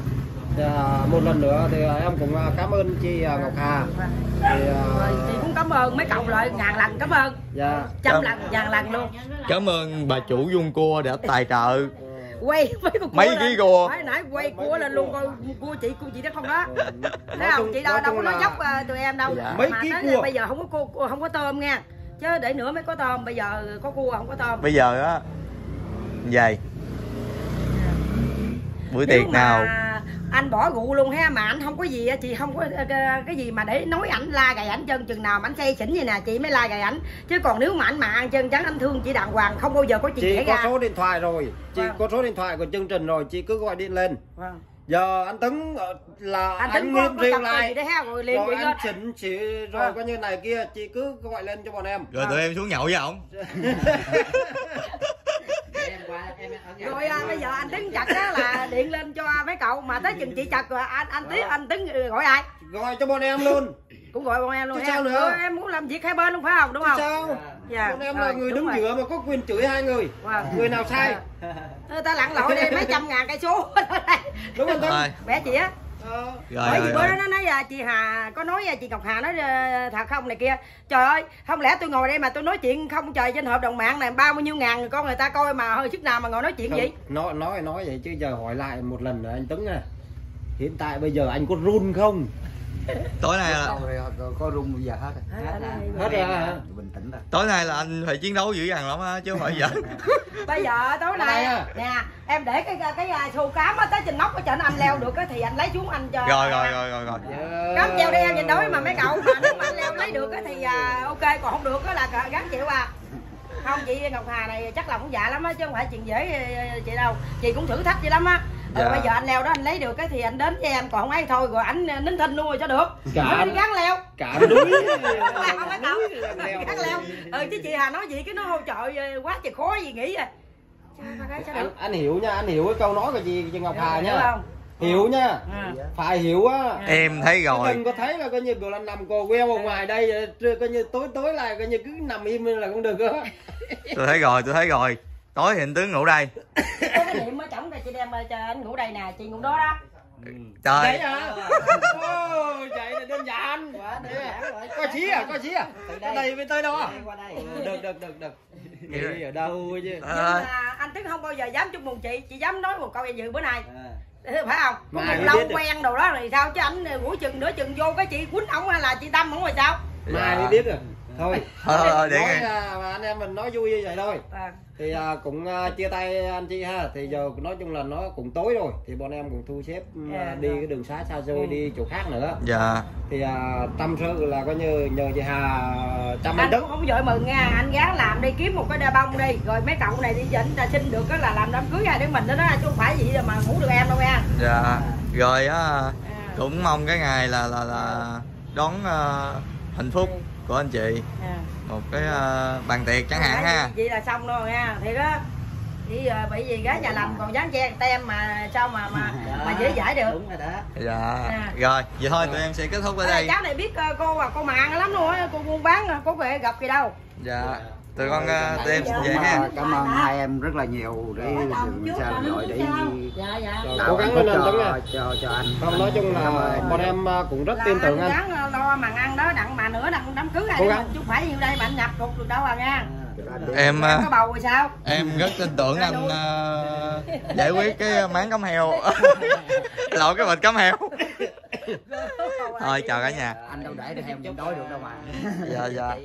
một lần nữa thì à, em cũng à, cảm ơn chị à, Ngọc Hà. Thì à, chị cũng cảm ơn mấy cậu lại ngàn lần cảm ơn. Dạ. Trăm Cảm- lần ngàn lần luôn. Cảm ơn bà chủ dung cua đã tài trợ quay mấy con cua Mấy ký cua. Phải nãy quay cua lên luôn coi cua chị cua chị đó không đó. Nói thấy không? chị đâu đâu có nói dốc à, tụi em đâu. Dạ. Mấy ký cua. bây giờ không có cua không có tôm nha. Chứ để nữa mới có tôm. Bây giờ có cua không có tôm. Bây giờ á vậy buổi tiệc mà nào anh bỏ rượu luôn ha mà anh không có gì á, chị không có ờ, cái, cái gì mà để nói ảnh la gầy ảnh chân chừng nào mà ảnh say xỉn vậy nè chị mới la gầy ảnh. Chứ còn nếu mà ảnh mà ăn chân trắng anh thương chị đàng hoàng không bao giờ có chuyện chị có ra. số điện thoại rồi chị Vâng. có số điện thoại của chương trình rồi chị cứ gọi điện lên. Vâng. giờ anh Tấn ờ, là anh anh, nghiêm gì lại. đấy ha rồi liền rồi anh chỉnh chị rồi Vâng. coi như này kia chị cứ gọi lên cho bọn em. Rồi tụi em xuống nhậu với ổng em qua em ở nhà rồi à, bây giờ anh tính chặt á là điện lên cho mấy cậu. Mà tới chừng chị chặt rồi anh anh tí anh tính gọi ai? Gọi cho bọn em luôn. Cũng gọi bọn em luôn sao nữa? Rồi, em muốn làm việc hai bên luôn phải không? Đúng không? sao? Dạ. Bọn em rồi, là người đứng rồi. giữa mà có quyền chửi hai người. Vâng. người nào sai? Người ta lặn lội đi mấy trăm ngàn cây số. Đúng không bé chị á Ờ, rồi bởi vì bữa đó nó nói là chị Hà có nói chị Ngọc Hà nói ờ, thật không này kia. Trời ơi không lẽ tôi ngồi đây mà tôi nói chuyện không trời trên hợp đồng mạng này bao nhiêu ngàn người con người ta coi mà hơi sức nào mà ngồi nói chuyện không, vậy? nói nói nói vậy chứ giờ hỏi lại một lần nữa anh Tấn à. Hiện tại bây giờ anh có run không tối nay là có, rung giờ hết rồi. Hết hả bình tĩnh rồi tối nay là anh phải chiến đấu dữ dằn lắm á chứ không phải giỡn. Bây giờ tối nay à? nè em để cái cái, cái à, xô cám á tới trên nóc ở trên anh leo được á thì anh lấy xuống anh cho rồi rồi rồi rồi rồi. Cám treo đeo nhìn đối mà mấy cậu mà nếu mà anh leo lấy được á thì à, ok còn không được á là gắn chịu à. Không chị Ngọc Hà này chắc là cũng dạ lắm á chứ không phải chuyện dễ chị đâu. Chị cũng thử thách chị lắm á ừ, Dạ. bây giờ anh leo đó anh lấy được cái thì anh đến với em còn không ấy thôi rồi anh ờ, nín thinh luôn rồi cho được. Cả đi gắn leo. cả núi gắn leo. Ừ chứ chị Hà nói gì cái nó trời ơi, quá trời khó gì nghĩ rồi sao anh, anh hiểu nha anh hiểu cái câu nói của chị, chị Ngọc Hà hiểu nha không? Hiểu nha. Ừ. phải hiểu á. Em thấy rồi. Đừng có thấy là coi như gọi là nằm cò queo ở ngoài đây rồi coi như tối tối lại coi như cứ nằm im là không được á. Tôi thấy rồi tôi thấy rồi tối thì anh tướng ngủ đây. Có cái điểm ở chổng đây chị đem ờ, cho anh ngủ đây nè chị ngủ đó đó. Trời. Vậy hả? Ồ, vậy là đơn giản. Quá đơn giản rồi có chí à có chí à? Từ đây. đây với tới qua đây. Ừ, được được được được. Nghĩ ở đâu chứ. Nhưng à, mà anh Tấn không bao giờ dám chúc mừng chị chị dám nói một câu dự bữa nay. À. phải không? Có một lâu quen đồ đó thì sao? Chứ anh ngủ chừng nửa chừng vô cái chị quýnh ổng hay là chị đâm ổng rồi sao? Mà ai mới biết được thôi. Thôi thôi thôi để nói nghe. à, mà anh em mình nói vui như vậy thôi. À, thì à, cũng à, chia tay anh chị ha. Thì giờ nói chung là nó cũng tối rồi. Thì bọn em cũng thu xếp ừ, Dạ, đi rồi. cái đường xá xa xôi Ừ. đi chỗ khác nữa. Dạ. Thì à, tâm sự là coi như nhờ chị Hà chăm anh cũng không vội mừng nha. Anh gắng làm đi kiếm một cái đa bông đi. Rồi mấy cậu này đi dẫn ta xin được cái là làm đám cưới hai đứa mình đó đó. Chứ không phải gì mà ngủ được em đâu nha. Dạ. Rồi á à. cũng mong cái ngày là là là đón ờ, hạnh phúc của anh chị. À. một cái ờ, bàn tiệc chẳng hạn ha. vậy là xong rồi nha thiệt á. Chỉ giờ bị gì gái nhà làm còn dám che tem mà sao mà mà mà dễ giải được. Đúng rồi đó. Dạ. À. rồi vậy thôi tụi em sẽ kết thúc ở đây. cháu này biết ờ, cô và cô mạng lắm luôn á cô buôn bán cô về gặp gì đâu. Dạ. Tụi con ờ, tụi em xin về ha. Cảm ơn hai em rất là nhiều để đừng sao gọi để dạ dạ. cố gắng lên Tuấn cho, cho cho anh. Không nói chung là bọn em cũng rất tin tưởng anh lo mà ăn đó đặng mà nữa đặng đám cưới gắng. chứ phải nhiêu đây mà anh nhập cục được đâu à nha. Em em ờ, có bầu rồi sao? em rất tin tưởng anh ờ, giải quyết cái máng cắm heo. Lộn cái bịch cắm heo. Thôi chào cả nhà. Anh đâu để theo mình đói được đâu mà. Dạ dạ. À,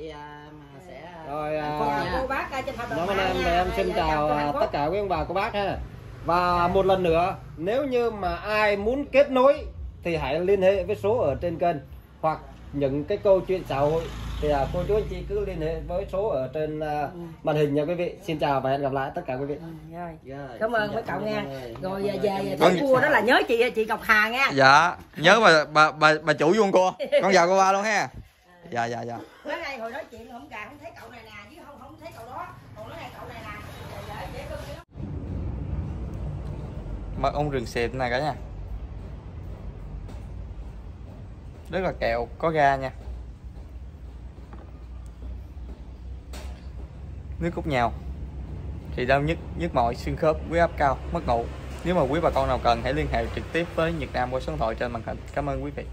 rồi à, cô, bác à, trên hợp đồng em em xin Dạ, chào à, tất cả quý ông bà cô bác ha. Và một lần nữa nếu như mà ai muốn kết nối thì hãy liên hệ với số ở trên kênh hoặc những cái câu chuyện xã hội thì à, cô chú anh chị cứ liên hệ với số ở trên à, màn hình nha quý vị. Xin chào và hẹn gặp lại tất cả quý vị. Ừ, rồi. Rồi, cảm ơn mấy cậu nha. rồi về về thấy cua đó là nhớ chị chị Ngọc Hà nha. Dạ nhớ bà bà bà, bà chủ vuông cô. Con chào cô ba luôn ha. Dạ dạ dạ. Nói đây hồi nói chuyện không gà không thấy cậu này nè. Chứ không không thấy cậu đó. Còn nói này cậu này nè. Mật ong rừng xịt này cả nhà rất là kẹo, có ga nha. Nước cốt nhào. Thì đau nhức nhức mỏi xương khớp, huyết áp cao, mất ngủ. Nếu mà quý bà con nào cần, hãy liên hệ trực tiếp với Nhật Nam qua số điện thoại trên màn hình. Cảm ơn quý vị.